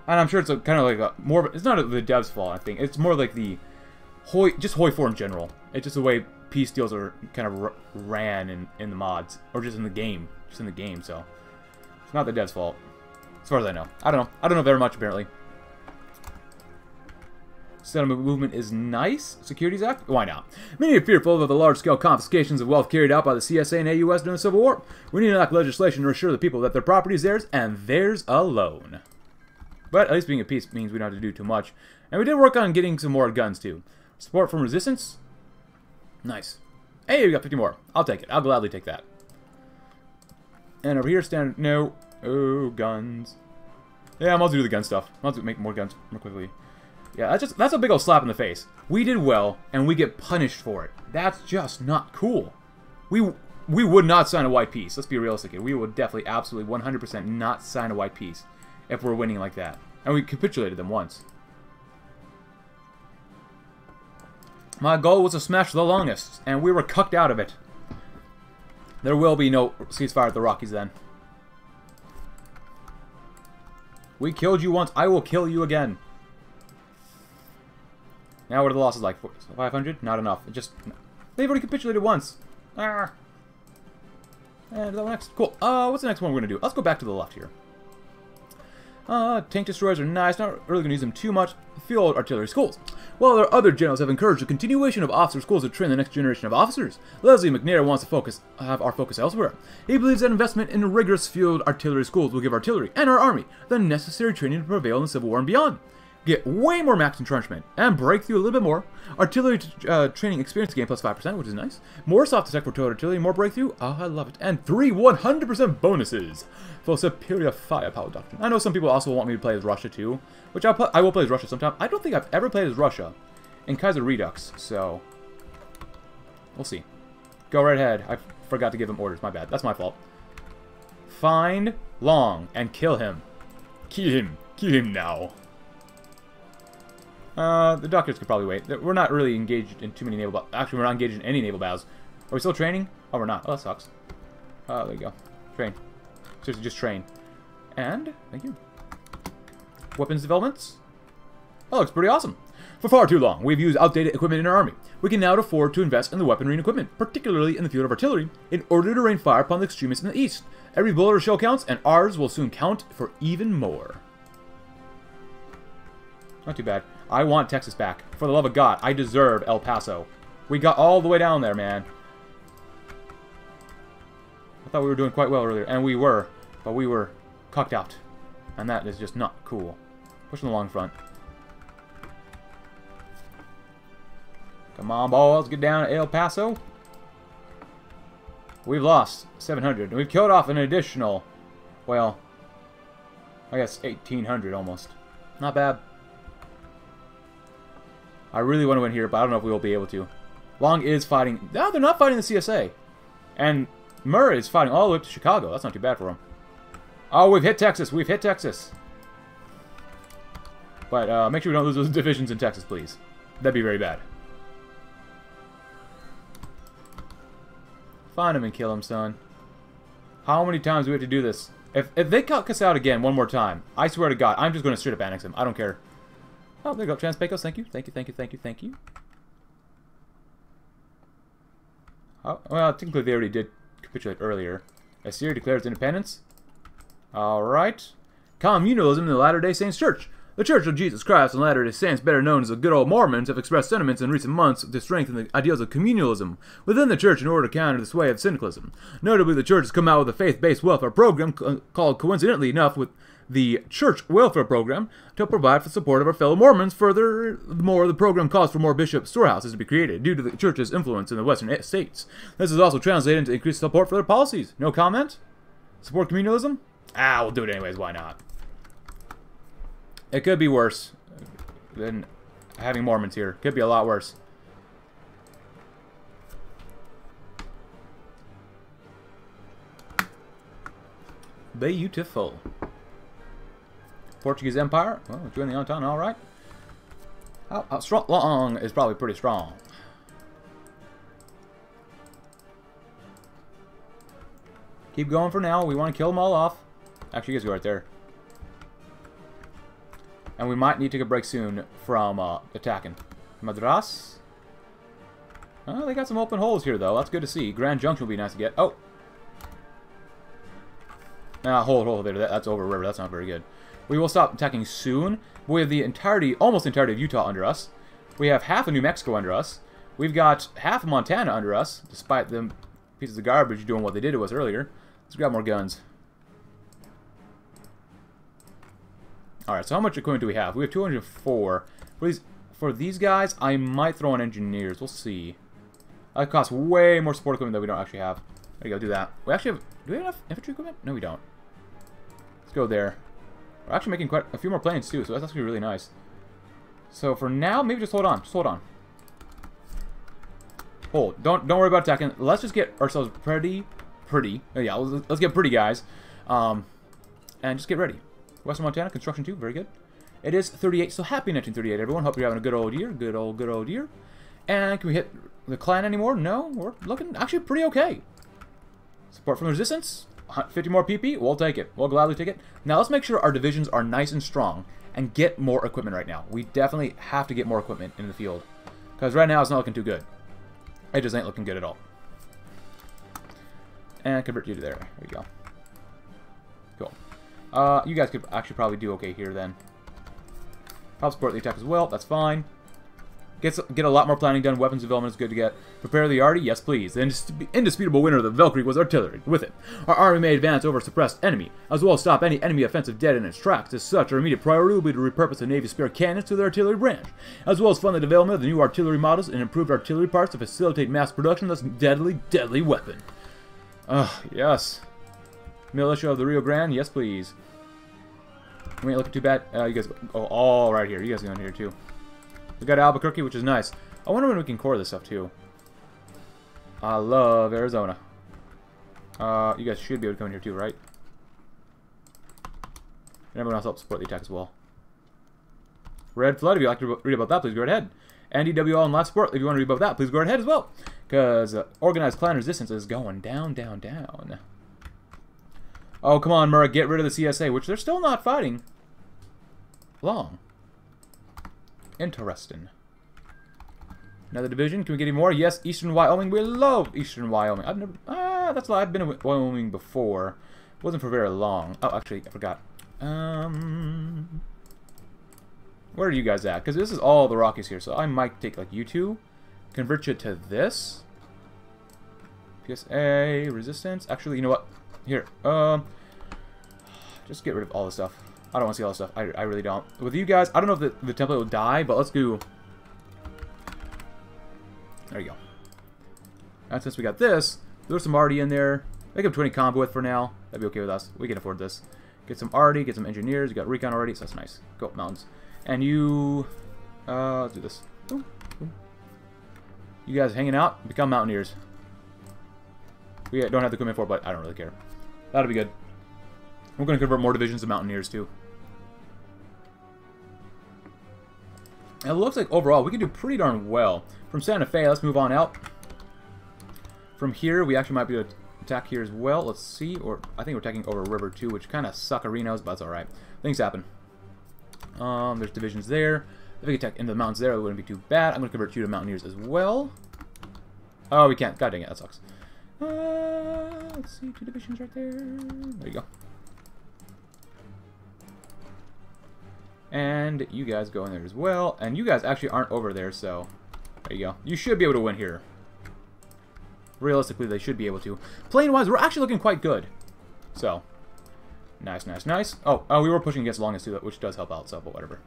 And I'm sure it's a, kind of like a more. It's not the devs' fault. I think it's more like the just Hoi 4 in general. It's just the way peace deals are kind of ran in in the mods or just in the game, just in the game. So it's not the devs' fault, as far as I know. I don't know. I don't know very much apparently. Settlement movement is nice. Securities Act? Why not? Many are fearful of the large-scale confiscations of wealth carried out by the CSA and AUS during the Civil War. We need to enact legislation to assure the people that their property is theirs and theirs alone. But at least being a peace means we don't have to do too much. And we did work on getting some more guns, too. Support from resistance? Nice. Hey, we got 50 more. I'll take it. I'll gladly take that. And over here, standard... No. Oh, guns. Yeah, I'm also do the gun stuff. I'll to make more guns more quickly. Yeah, that's just that's a big old slap in the face. We did well, and we get punished for it. That's just not cool. We we would not sign a white peace. Let's be realistic here. We would definitely, absolutely, 100% not sign a white peace if we're winning like that. And we capitulated them once. My goal was to smash the longest, and we were cucked out of it. There will be no ceasefire at the Rockies then. We killed you once, I will kill you again. Now what are the losses like? 500? Not enough. It just... They've already capitulated once. Ah. And that one next. Cool. Uh, what's the next one we're going to do? Let's go back to the left here. Uh, tank destroyers are nice, not really going to use them too much. Field artillery schools. While our other generals have encouraged the continuation of officer schools to train the next generation of officers, Leslie McNair wants to focus have our focus elsewhere. He believes that investment in rigorous field artillery schools will give artillery and our army the necessary training to prevail in the Civil War and beyond get way more max entrenchment, and breakthrough a little bit more. Artillery uh, training experience gain plus 5%, which is nice. More soft attack for total artillery, more breakthrough. Oh, I love it. And three 100% bonuses for superior firepower doctrine. I know some people also want me to play as Russia too, which I'll I will play as Russia sometime. I don't think I've ever played as Russia in Kaiser Redux, so we'll see. Go right ahead. I forgot to give him orders. My bad. That's my fault. Find Long and kill him. Kill him. Kill him now. Uh, the doctors could probably wait. We're not really engaged in too many naval battles. Actually, we're not engaged in any naval battles. Are we still training? Oh, we're not. Oh, that sucks. Uh, there you go. Train. Seriously, just train. And, thank you. Weapons developments? That looks pretty awesome. For far too long, we've used outdated equipment in our army. We can now afford to invest in the weaponry and equipment, particularly in the field of artillery, in order to rain fire upon the extremists in the east. Every bullet or shell counts, and ours will soon count for even more. Not too bad. I want Texas back. For the love of God, I deserve El Paso. We got all the way down there, man. I thought we were doing quite well earlier, and we were, but we were cucked out. And that is just not cool. Pushing the long front. Come on, balls, get down to El Paso. We've lost 700, and we've killed off an additional, well, I guess 1,800 almost. Not bad. I really want to win here, but I don't know if we will be able to. Long is fighting... No, they're not fighting the CSA. And Murray is fighting all the way up to Chicago. That's not too bad for him. Oh, we've hit Texas. We've hit Texas. But uh, make sure we don't lose those divisions in Texas, please. That'd be very bad. Find him and kill him, son. How many times do we have to do this? If, if they cut us out again one more time, I swear to God, I'm just going to straight up annex him. I don't care. Oh, there you go. Trans Pecos, thank you. Thank you, thank you, thank you, thank you. Oh, well, technically they already did capitulate earlier. Assyria declares independence. Alright. Communalism in the Latter-day Saints Church. The Church of Jesus Christ and Latter-day Saints, better known as the good old Mormons, have expressed sentiments in recent months to strengthen the ideals of communalism within the Church in order to counter the sway of syndicalism. Notably, the Church has come out with a faith-based welfare program called, coincidentally enough, with the Church Welfare Program to provide for support of our fellow Mormons. Furthermore, the program calls for more bishop storehouses to be created due to the Church's influence in the Western states. This is also translated into increased support for their policies. No comment? Support communalism? Ah, we'll do it anyways. Why not? It could be worse than having Mormons here. Could be a lot worse. Beautiful. Portuguese Empire. Well, join the Entente, alright. How, how strong Long is probably pretty strong. Keep going for now. We want to kill them all off. Actually, you guys go right there. And we might need to take a break soon from uh, attacking. Madras? Oh, they got some open holes here, though. That's good to see. Grand Junction will be nice to get. Oh! Ah, hold, hold there. That's over river. That's not very good. We will stop attacking soon. We have the entirety, almost entirety of Utah under us. We have half of New Mexico under us. We've got half of Montana under us, despite them pieces of garbage doing what they did to us earlier. Let's grab more guns. Alright, so how much equipment do we have? We have 204. For these, for these guys, I might throw in engineers. We'll see. That costs way more support equipment that we don't actually have. There you go, do that. We actually have... Do we have enough infantry equipment? No, we don't. Let's go there. We're actually making quite a few more planes, too, so that's actually really nice. So for now, maybe just hold on. Just hold on. Hold. Don't don't worry about attacking. Let's just get ourselves pretty, pretty. Oh, yeah, let's, let's get pretty, guys. Um, and just get ready. Western Montana, construction 2, very good. It is 38, so happy 1938, everyone. Hope you're having a good old year, good old, good old year. And can we hit the Klan anymore? No, we're looking actually pretty okay. Support from resistance, 50 more PP, we'll take it. We'll gladly take it. Now let's make sure our divisions are nice and strong and get more equipment right now. We definitely have to get more equipment in the field. Because right now it's not looking too good. It just ain't looking good at all. And convert you to there. There you go. Cool. Uh, you guys could actually probably do okay here then. Help support the attack as well. That's fine. Get, get a lot more planning done. Weapons development is good to get. Prepare the arty? Yes, please. The indisputable winner of the Weltkrieg was artillery. With it, our army may advance over a suppressed enemy, as well as stop any enemy offensive dead in its tracks. As such, our immediate priority will be to repurpose the Navy's spare cannons to the artillery branch, as well as fund the development of the new artillery models and improved artillery parts to facilitate mass production of this deadly, deadly weapon. Ah, yes. Militia of the Rio Grande? Yes, please. We ain't looking too bad. Uh, you guys go all right here. You guys go in here too. We got Albuquerque, which is nice. I wonder when we can core this stuff too. I love Arizona. Uh, you guys should be able to come in here too, right? And everyone else helps support the attack as well. Red Flood, if you'd like to read about that, please go right ahead. And EWL and Live Support, if you want to read about that, please go right ahead as well. Because uh, Organized Klan Resistance is going down, down, down. Oh, come on, Murrah, get rid of the CSA, which they're still not fighting long. Interesting. Another division. Can we get any more? Yes, Eastern Wyoming. We love Eastern Wyoming. I've never... Ah, that's why I've been in Wyoming before. It wasn't for very long. Oh, actually, I forgot. Um... Where are you guys at? Because this is all the Rockies here, so I might take, like, you two. Convert you to this. PSA, resistance. Actually, you know what? Here, um, just get rid of all this stuff. I don't want to see all this stuff. I, I really don't. With you guys, I don't know if the, the template will die, but let's do... There you go. And since we got this, there's some arty in there. Make up 20 combo with for now. That'd be okay with us. We can afford this. Get some arty, get some engineers. You got recon already, so that's nice. Go mountains. And you... Uh, let's do this. You guys hanging out? Become mountaineers. We don't have the equipment for but I don't really care. That'll be good. We're going to convert more divisions to Mountaineers, too. It looks like overall we can do pretty darn well. From Santa Fe, let's move on out. From here, we actually might be able to attack here as well. Let's see. Or I think we're attacking over a river, too, which kind of suckerinos, but that's alright. Things happen. Um, there's divisions there. If we can attack into the mountains there, it wouldn't be too bad. I'm going to convert you to Mountaineers as well. Oh, we can't. God dang it, that sucks. Uh, let's see, two divisions right there. There you go. And you guys go in there as well. And you guys actually aren't over there, so there you go. You should be able to win here. Realistically, they should be able to. Plane-wise, we're actually looking quite good. So, nice, nice, nice. Oh, oh, we were pushing against Longus too, which does help out, so, but whatever.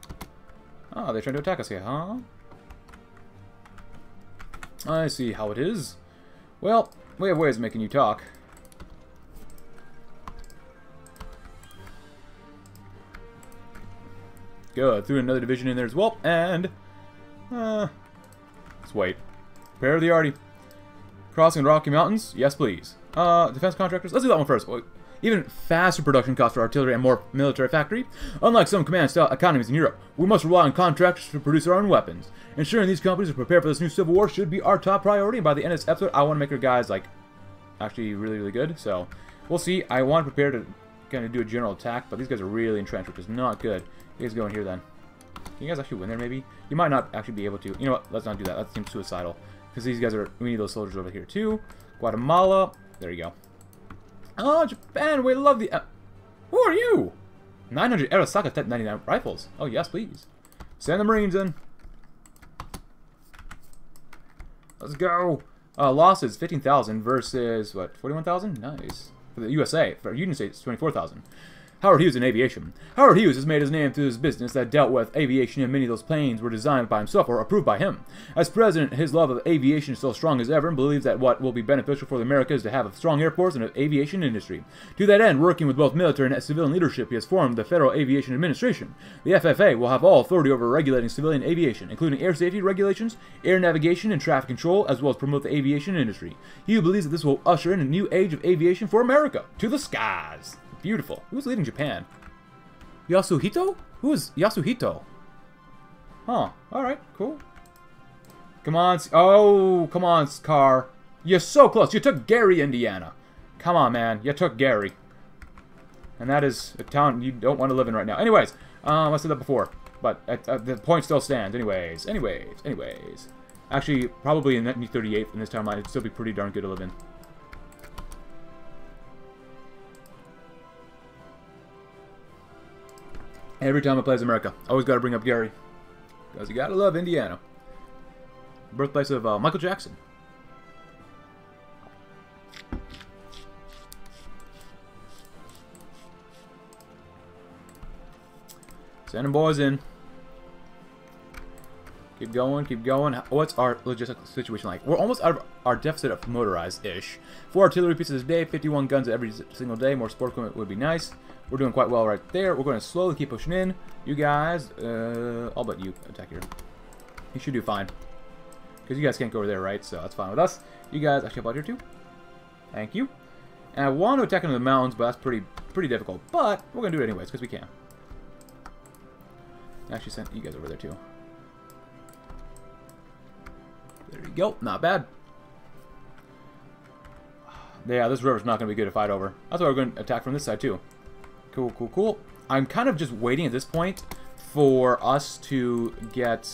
Oh, they're trying to attack us here, huh? I see how it is. Well, we have ways of making you talk. Good. Threw another division in there as well. And, uh, let's wait. Prepare the arty. Crossing the Rocky Mountains? Yes, please. Uh, defense contractors? Let's do that one first. Even faster production costs for artillery and more military factory. Unlike some command-style economies in Europe, we must rely on contractors to produce our own weapons. Ensuring these companies are prepared for this new civil war should be our top priority. And by the end of this episode, I want to make our guys, like, actually really, really good. So, we'll see. I want to prepare to kind of do a general attack, but these guys are really entrenched, which is not good. You guys go in here then. Can you guys actually win there, maybe? You might not actually be able to. You know what? Let's not do that. That seems suicidal. Because these guys are... We need those soldiers over here, too. Guatemala. There you go. Oh, Japan, we love the... Uh, who are you? 900 Arisaka Type 99 rifles. Oh, yes, please. Send the Marines in. Let's go. Uh, losses, 15,000 versus, what, 41,000? Nice. For the USA. For Union States, 24,000. Howard Hughes in aviation. Howard Hughes has made his name through his business that dealt with aviation, and many of those planes were designed by himself or approved by him. As president, his love of aviation is still strong as ever and believes that what will be beneficial for the America is to have a strong air force and an aviation industry. To that end, working with both military and civilian leadership, he has formed the Federal Aviation Administration. The FFA will have all authority over regulating civilian aviation, including air safety regulations, air navigation, and traffic control, as well as promote the aviation industry. He believes that this will usher in a new age of aviation for America. To the skies! Beautiful. Who's leading Japan? Yasuhito? Who is Yasuhito? Huh. Alright, cool. Come on. Oh, come on, Scar. You're so close. You took Gary, Indiana. Come on, man. You took Gary. And that is a town you don't want to live in right now. Anyways, um, I said that before. But uh, the point still stands. Anyways, anyways, anyways. Actually, probably in 1938 in this timeline, it'd still be pretty darn good to live in. Every time I play as America, I always got to bring up Gary. Because you got to love Indiana. Birthplace of uh, Michael Jackson. Sending boys in. Keep going, keep going. What's our logistical situation like? We're almost out of our deficit of motorized-ish. Four artillery pieces a day, 51 guns every single day. More sport equipment would be nice. We're doing quite well right there. We're going to slowly keep pushing in. You guys, uh, I'll let you attack here. You should do fine. Because you guys can't go over there, right? So that's fine with us. You guys actually up out here too. Thank you. And I want to attack into the mountains, but that's pretty pretty difficult. But we're going to do it anyways, because we can. I Actually sent you guys over there too. There you go. Not bad. Yeah, this river's not going to be good to fight over. That's why we're going to attack from this side too. Cool, cool, cool. I'm kind of just waiting at this point for us to get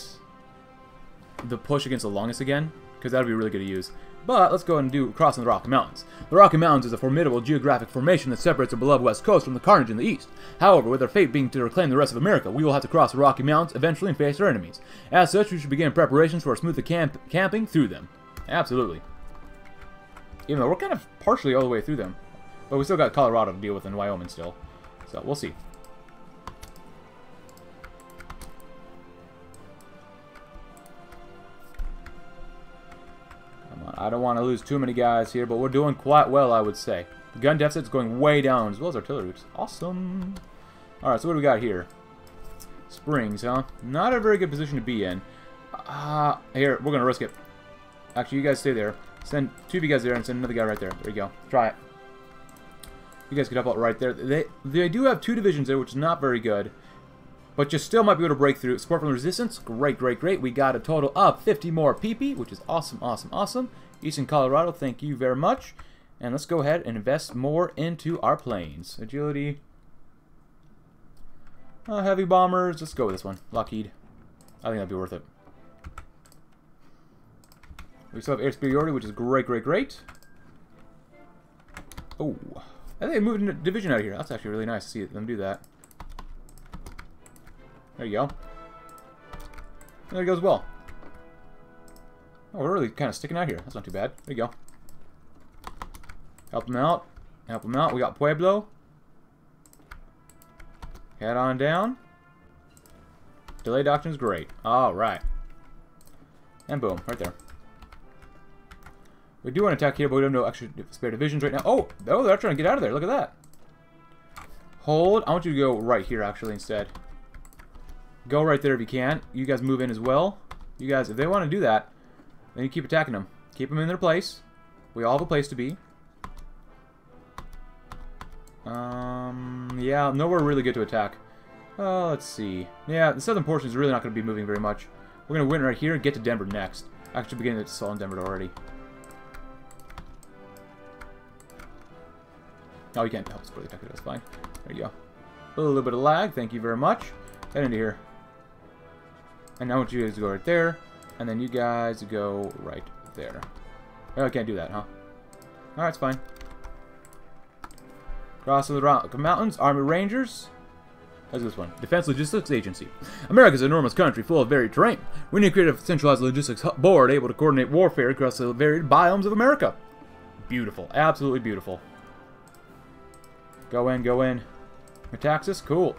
the push against the Longus again, because that would be really good to use. But let's go ahead and do crossing the Rocky Mountains. The Rocky Mountains is a formidable geographic formation that separates the beloved West Coast from the carnage in the East. However, with our fate being to reclaim the rest of America, we will have to cross the Rocky Mountains eventually and face our enemies. As such, we should begin preparations for a smooth camp camping through them. Absolutely. Even though we're kind of partially all the way through them. But we still got Colorado to deal with and Wyoming still. So, we'll see. I don't want to lose too many guys here, but we're doing quite well, I would say. The gun deficit's going way down, as well as artillery, which awesome. Alright, so what do we got here? Springs, huh? Not a very good position to be in. Uh, here, we're going to risk it. Actually, you guys stay there. Send two of you guys there and send another guy right there. There you go. Try it. You guys can help out right there. They, they do have two divisions there, which is not very good. But you still might be able to break through. Support from the Resistance, great, great, great. We got a total of 50 more PP, which is awesome, awesome, awesome. Eastern Colorado, thank you very much. And let's go ahead and invest more into our planes. Agility. Uh, heavy bombers. Let's go with this one. Lockheed. I think that'd be worth it. We still have air superiority, which is great, great, great. Oh. Think they moved a division out of here. That's actually really nice to see them do that. There you go. There it goes well. Oh, we're really kind of sticking out here. That's not too bad. There you go. Help them out. Help them out. We got Pueblo. Head on down. Delay doctrine is great. Alright. And boom, right there. We do want to attack here, but we don't know extra spare divisions right now. Oh, oh, they're trying to get out of there. Look at that. Hold. I want you to go right here, actually, instead. Go right there if you can. You guys move in as well. You guys, if they want to do that, then you keep attacking them. Keep them in their place. We all have a place to be. Um, yeah, nowhere really good to attack. Uh, let's see. Yeah, the southern portion is really not going to be moving very much. We're going to win right here and get to Denver next. Actually, beginning to in Denver already. Oh, you can't help us the attack. That's fine. There you go. A little bit of lag. Thank you very much. Head into here. And I want you guys to go right there. And then you guys go right there. Oh, I can't do that, huh? Alright, it's fine. Cross the Mountains, Army Rangers. How's this one? Defense Logistics Agency. America's an enormous country full of varied terrain. We need to create a centralized logistics board able to coordinate warfare across the varied biomes of America. Beautiful. Absolutely beautiful. Go in, go in. Metaxas? Cool.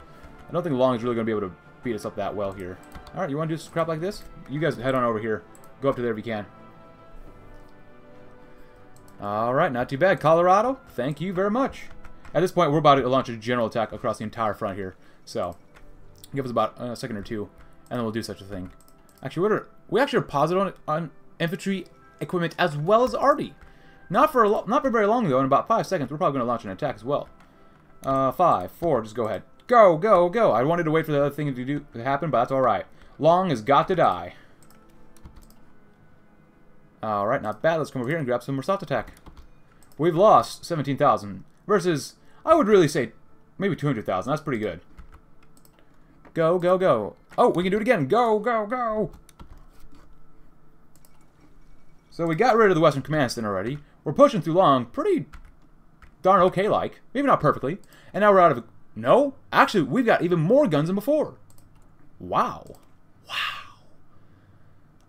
I don't think Long is really going to be able to beat us up that well here. Alright, you want to do some crap like this? You guys head on over here. Go up to there if you can. Alright, not too bad. Colorado, thank you very much. At this point, we're about to launch a general attack across the entire front here. So, give us about a second or two, and then we'll do such a thing. Actually, are, we actually are positive on, on infantry equipment as well as arty. Not for a not for very long though. In about five seconds, we're probably going to launch an attack as well. Uh, five, four, just go ahead. Go, go, go. I wanted to wait for the other thing to do to happen, but that's all right. Long has got to die. All right, not bad. Let's come over here and grab some soft attack. We've lost 17,000 versus, I would really say, maybe 200,000. That's pretty good. Go, go, go. Oh, we can do it again. Go, go, go. So we got rid of the Western Command Center already. We're pushing through long pretty darn okay-like. Maybe not perfectly. And now we're out of... No? Actually, we've got even more guns than before. Wow. Wow.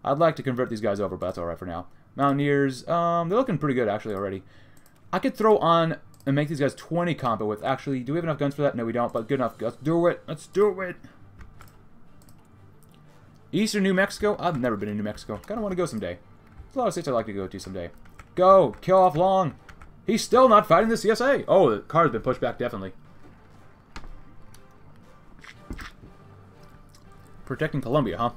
I'd like to convert these guys over, but that's alright for now. Mountaineers, um, they're looking pretty good, actually, already. I could throw on and make these guys 20 combat with. Actually, do we have enough guns for that? No, we don't, but good enough. Let's do it. Let's do it. Eastern New Mexico? I've never been in New Mexico. Kind of want to go someday. There's a lot of states I'd like to go to someday. Go! Kill off Long! He's still not fighting the CSA! Oh, the car's been pushed back, definitely. Protecting Columbia, huh?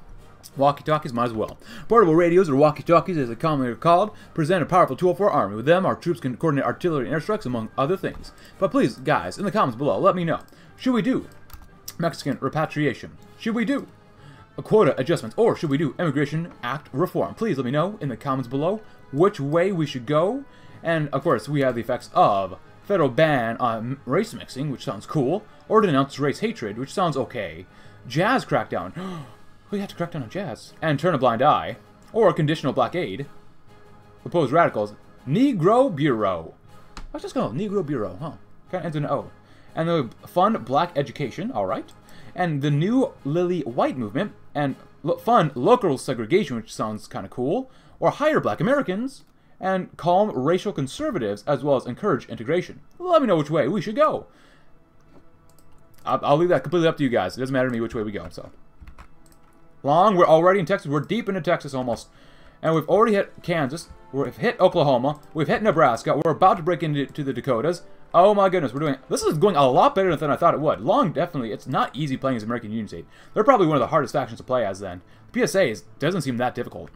Walkie-talkies might as well. Portable radios, or walkie-talkies as they commonly are called, present a powerful tool oh for our army. With them, our troops can coordinate artillery and airstrikes, among other things. But please, guys, in the comments below, let me know. Should we do Mexican repatriation? Should we do quota adjustments? Or should we do Immigration Act reform? Please let me know in the comments below which way we should go. And, of course, we have the effects of federal ban on race mixing, which sounds cool, or denounce race hatred, which sounds okay. Jazz crackdown. we have to crack down on jazz. And turn a blind eye. Or conditional blockade. Proposed radicals. Negro Bureau. What's just called? Negro Bureau, huh? Kind of ends in an O. And the fund black education, alright. And the new Lily White movement. And lo fund local segregation, which sounds kind of cool. Or hire black Americans. And calm racial conservatives, as well as encourage integration. Let me know which way we should go. I'll leave that completely up to you guys. It doesn't matter to me which way we go, so. Long, we're already in Texas. We're deep into Texas almost. And we've already hit Kansas. We've hit Oklahoma. We've hit Nebraska. We're about to break into the Dakotas. Oh my goodness, we're doing... This is going a lot better than I thought it would. Long, definitely. It's not easy playing as American Union State. They're probably one of the hardest factions to play as then. The PSA is, doesn't seem that difficult.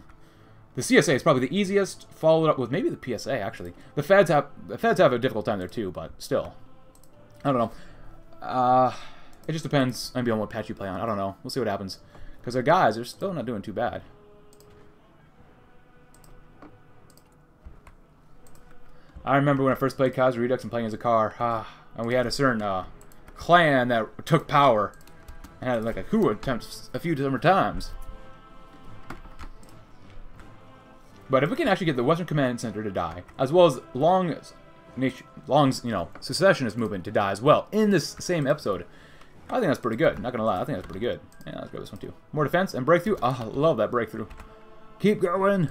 The CSA is probably the easiest, followed up with maybe the PSA, actually. The Feds have the Feds have a difficult time there too, but still. I don't know. Uh, it just depends maybe on what patch you play on. I don't know. We'll see what happens. Because our guys are still not doing too bad. I remember when I first played Kaiser Redux and playing as a car, ah, and we had a certain uh, clan that took power and had like a coup attempt a few different times. But if we can actually get the Western Command Center to die, as well as Long's, Long's you know, secessionist movement to die as well, in this same episode, I think that's pretty good. Not gonna lie, I think that's pretty good. Yeah, let's go this one too. More defense and breakthrough. Oh, I love that breakthrough. Keep going.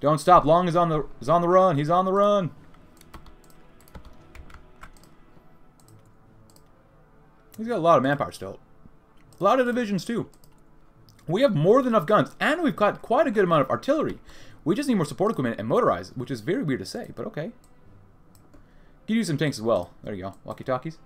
Don't stop. Long is on the is on the run. He's on the run. He's got a lot of manpower still. A lot of divisions too. We have more than enough guns, and we've got quite a good amount of artillery. We just need more support equipment and motorized, which is very weird to say, but okay. Give you some tanks as well. There you go. Walkie-talkies.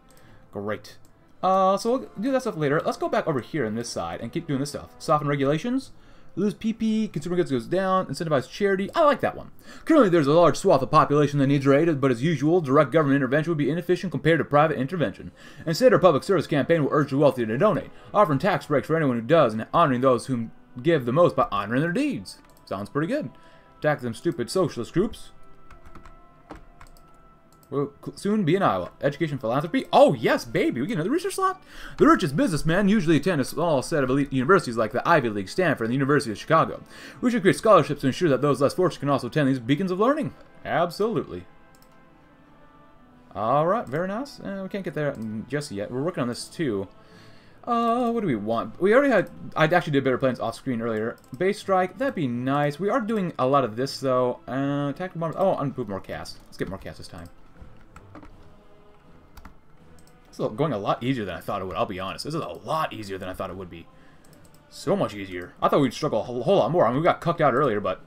Great. Uh, so we'll do that stuff later. Let's go back over here on this side and keep doing this stuff. Soften regulations. Lose PP, consumer goods goes down, incentivize charity. I like that one. Currently, there's a large swath of population that needs aid, but as usual, direct government intervention would be inefficient compared to private intervention. Instead, our public service campaign will urge the wealthy to donate, offering tax breaks for anyone who does, and honoring those who give the most by honoring their deeds. Sounds pretty good. Attack them stupid socialist groups. Will soon be in Iowa. Education philanthropy? Oh, yes, baby. We get another research slot? The richest businessmen usually attend a small set of elite universities like the Ivy League, Stanford, and the University of Chicago. We should create scholarships to ensure that those less fortunate can also attend these beacons of learning. Absolutely. Alright, very nice. Uh, we can't get there just yet. We're working on this too. Uh, what do we want? We already had... I actually did better plans off screen earlier. Base strike, that'd be nice. We are doing a lot of this though. Uh, bombers. Oh, unmove more CAS. Let's get more CAS this time. It's going a lot easier than I thought it would, I'll be honest. This is a lot easier than I thought it would be. So much easier. I thought we'd struggle a whole, whole lot more. I mean, we got cucked out earlier, but...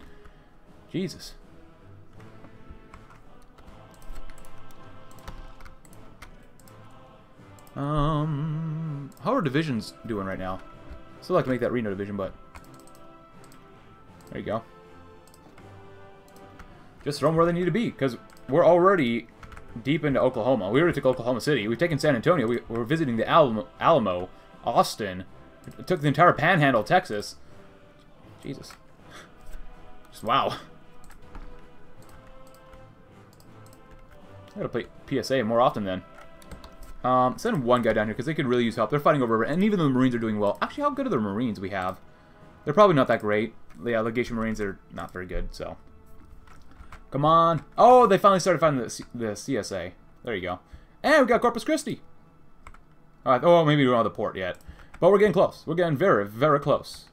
Jesus. Um, how are divisions doing right now? Still like to make that Reno division, but... There you go. Just throw them where they need to be, because we're already deep into Oklahoma. We already took Oklahoma City. We've taken San Antonio. We, are visiting the Alamo, Alamo Austin. Took the entire Panhandle Texas. Jesus. Just wow. I gotta play PSA more often then. Um, send one guy down here because they could really use help. They're fighting over, and even the Marines are doing well. Actually, how good are the Marines we have? They're probably not that great. The Legation Marines are not very good, so. Come on. Oh, they finally started finding the, C the CSA. There you go. And we got Corpus Christi. All right. Oh, maybe we don't have the port yet. But we're getting close. We're getting very, very close.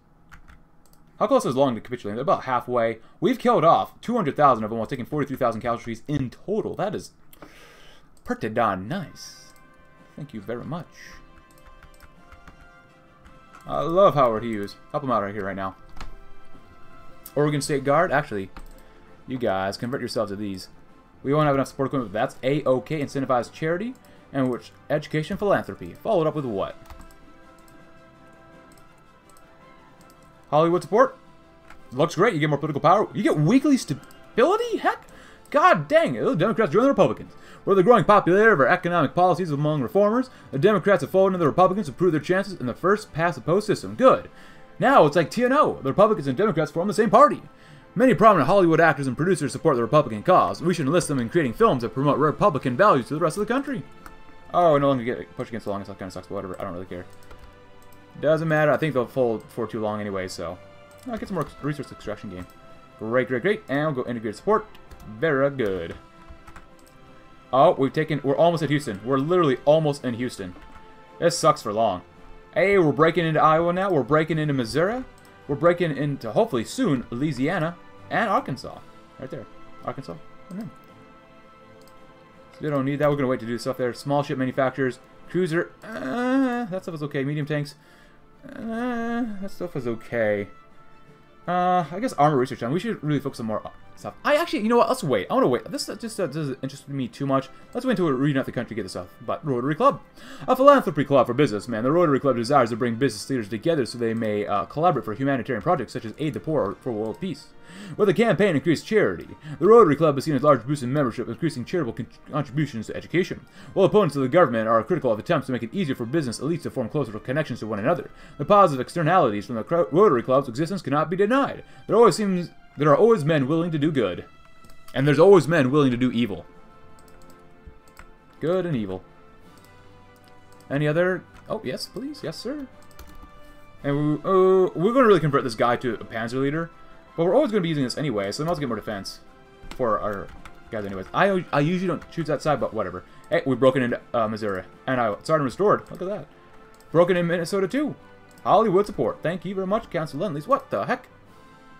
How close is Long to capitulating? They're about halfway. We've killed off 200,000 of them while taking 43,000 casualties in total. That is pretty darn nice. Thank you very much. I love Howard Hughes. Help him out right here right now. Oregon State Guard. Actually, you guys, convert yourselves to these. We won't have enough support equipment, but that's A-OK. Incentivize charity and which education philanthropy. Followed up with what? Hollywood support. Looks great. You get more political power. You get weekly stability? Heck, God dang it. The Democrats join the Republicans. With the growing popularity of our economic policies among reformers, the Democrats have fallen in the Republicans to improve their chances in the first past the post system. Good. Now it's like TNO. The Republicans and Democrats form the same party. Many prominent Hollywood actors and producers support the Republican cause. We should enlist them in creating films that promote Republican values to the rest of the country. Oh, no longer get pushed against the long, so that kind of sucks, but whatever. I don't really care. Doesn't matter. I think they'll fold for too long anyway, so... I'll get some more resource extraction game. Great, great, great. And we'll go integrated support. Very good. Oh, we've taken... We're almost at Houston. We're literally almost in Houston. This sucks for long. Hey, we're breaking into Iowa now. We're breaking into Missouri. We're breaking into, hopefully soon, Louisiana and Arkansas. Right there. Arkansas. So we don't need that. We're going to wait to do stuff there. Small ship manufacturers. Cruiser. Uh, that stuff is okay. Medium tanks. Uh, that stuff is okay. Uh, I guess armor research time. We should really focus on more stuff. I actually, you know what? Let's wait. I want to wait. This just uh, doesn't interest me too much. Let's wait until we reunite the country get this stuff. But Rotary Club, a philanthropy club for businessmen. The Rotary Club desires to bring business leaders together so they may uh, collaborate for humanitarian projects such as aid the poor or for world peace. With a campaign increased charity, the Rotary Club has seen a large boost in membership, increasing charitable con contributions to education. While opponents of the government are critical of attempts to make it easier for business elites to form closer connections to one another, the positive externalities from the Rotary Club's existence cannot be denied. There always seems there are always men willing to do good. And there's always men willing to do evil. Good and evil. Any other... Oh, yes, please. Yes, sir. And we, uh, we're going to really convert this guy to a panzer leader. But we're always going to be using this anyway, so then let's get more defense for our guys anyways. I, I usually don't choose that side, but whatever. Hey, we've broken into uh, Missouri. And I started restored. Look at that. Broken in Minnesota too. Hollywood support. Thank you very much, Council Lend What the heck?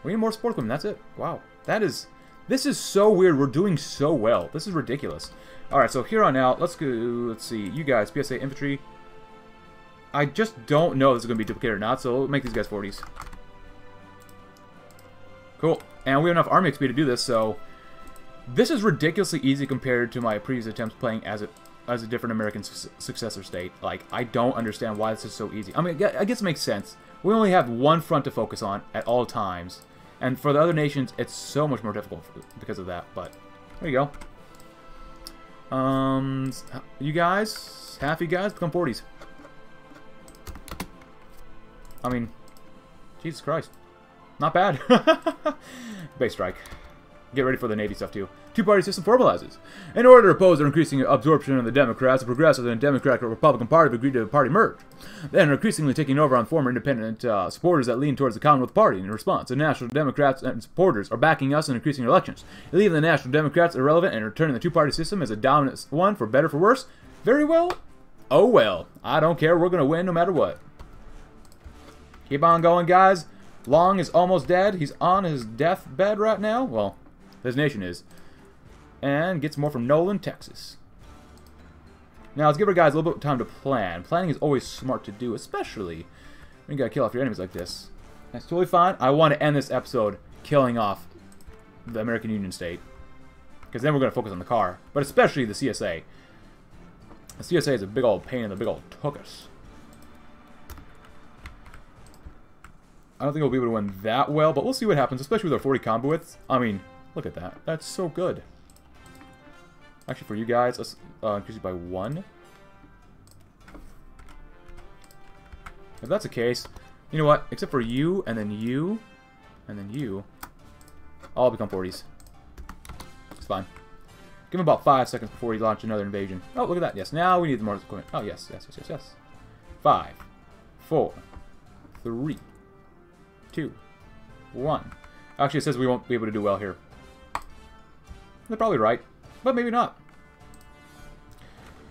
We need more support equipment. That's it. Wow. That is... This is so weird. We're doing so well. This is ridiculous. Alright, so here on out, let's go... Let's see. You guys, PSA Infantry. I just don't know if this is going to be duplicated or not, so we'll make these guys 40s. Cool. And we have enough army XP to do this, so... This is ridiculously easy compared to my previous attempts playing as a as a different American su successor state. Like, I don't understand why this is so easy. I mean, I guess it makes sense. We only have one front to focus on at all times. And for the other nations, it's so much more difficult because of that. But, there you go. Um, you guys, half you guys become 40s. I mean, Jesus Christ. Not bad. Base strike. Get ready for the Navy stuff, too. Two-party system formalizes. In order to oppose their increasing absorption of the Democrats, the Progressives and the Democratic Republican Party have agreed to a party merge. Then are increasingly taking over on former independent uh, supporters that lean towards the Commonwealth Party. In response, the National Democrats and supporters are backing us in increasing elections, leaving the National Democrats irrelevant and returning the two-party system as a dominant one for better for worse. Very well. Oh well. I don't care. We're going to win no matter what. Keep on going, guys. Long is almost dead. He's on his deathbed right now. Well, his nation is. And gets more from Nolan, Texas. Now, let's give our guys a little bit of time to plan. Planning is always smart to do, especially when you gotta kill off your enemies like this. That's totally fine. I want to end this episode killing off the American Union State. Because then we're going to focus on the car. But especially the CSA. The CSA is a big old pain in the big old tuchus. I don't think we'll be able to win that well, but we'll see what happens, especially with our 40 combat widths. I mean, look at that. That's so good. Actually, for you guys, let's uh, increase it by one. If that's the case, you know what? Except for you, and then you, and then you, all become 40s. It's fine. Give him about five seconds before he launch another invasion. Oh, look at that. Yes, now we need the more equipment. Oh, yes, yes, yes, yes, yes. Five, four, three, two, one. Actually, it says we won't be able to do well here. They're probably right, but maybe not.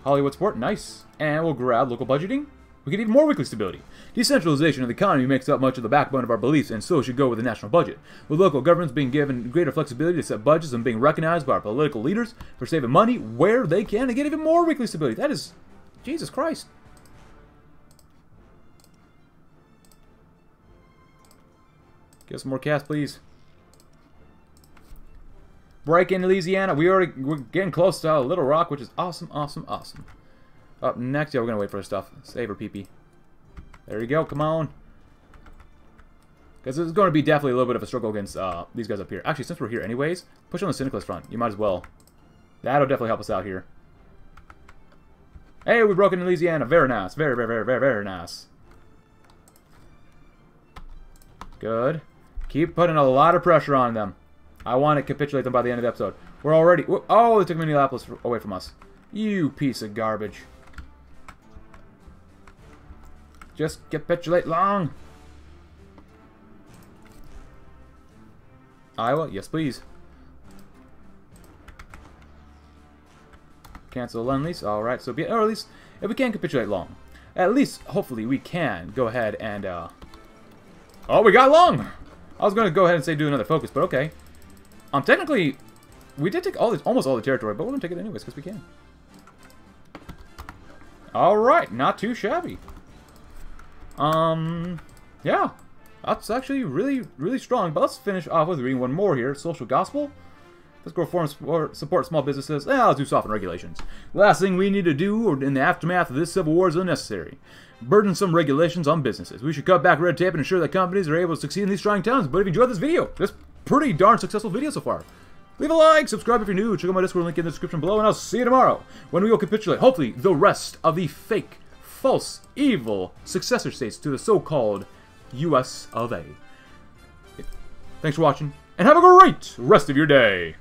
Hollywood support, nice. And we'll grab local budgeting. We get even more weekly stability. Decentralization of the economy makes up much of the backbone of our beliefs, and so should go with the national budget. With local governments being given greater flexibility to set budgets and being recognized by our political leaders for saving money where they can and get even more weekly stability. That is... Jesus Christ. Us some more CAS, please. Break in Louisiana. We already we're getting close to a Little Rock, which is awesome, awesome, awesome. Up next, yeah, we're gonna wait for the stuff. Save her PP. There you go. Come on. Because it's going to be definitely a little bit of a struggle against uh, these guys up here. Actually, since we're here anyways, push on the Syndicalist front. You might as well. That'll definitely help us out here. Hey, we broke into Louisiana. Very nice. Very, very, very, very, very nice. Good. Keep putting a lot of pressure on them. I want to capitulate them by the end of the episode. We're already... Oh, they took Minneapolis away from us. You piece of garbage. Just capitulate long. Iowa? Yes, please. Cancel Lend-Lease. Alright, so be or at least, if we can't capitulate long, at least, hopefully, we can go ahead and, uh... Oh, we got long! I was going to go ahead and say do another focus, but okay. Um, technically, we did take all this, almost all the territory, but we're going to take it anyways, because we can. Alright, not too shabby. Um, yeah. That's actually really, really strong. But let's finish off with reading one more here. Social Gospel. Let's go reform support, support small businesses. Yeah, let's do soften regulations. Last thing we need to do in the aftermath of this civil war is unnecessary. Burdensome regulations on businesses. We should cut back red tape and ensure that companies are able to succeed in these trying times. But if you enjoyed this video, this pretty darn successful video so far. Leave a like, subscribe if you're new, check out my Discord link in the description below, and I'll see you tomorrow when we will capitulate, hopefully, the rest of the fake, false, evil successor states to the so-called US of A. Thanks for watching, and have a great rest of your day!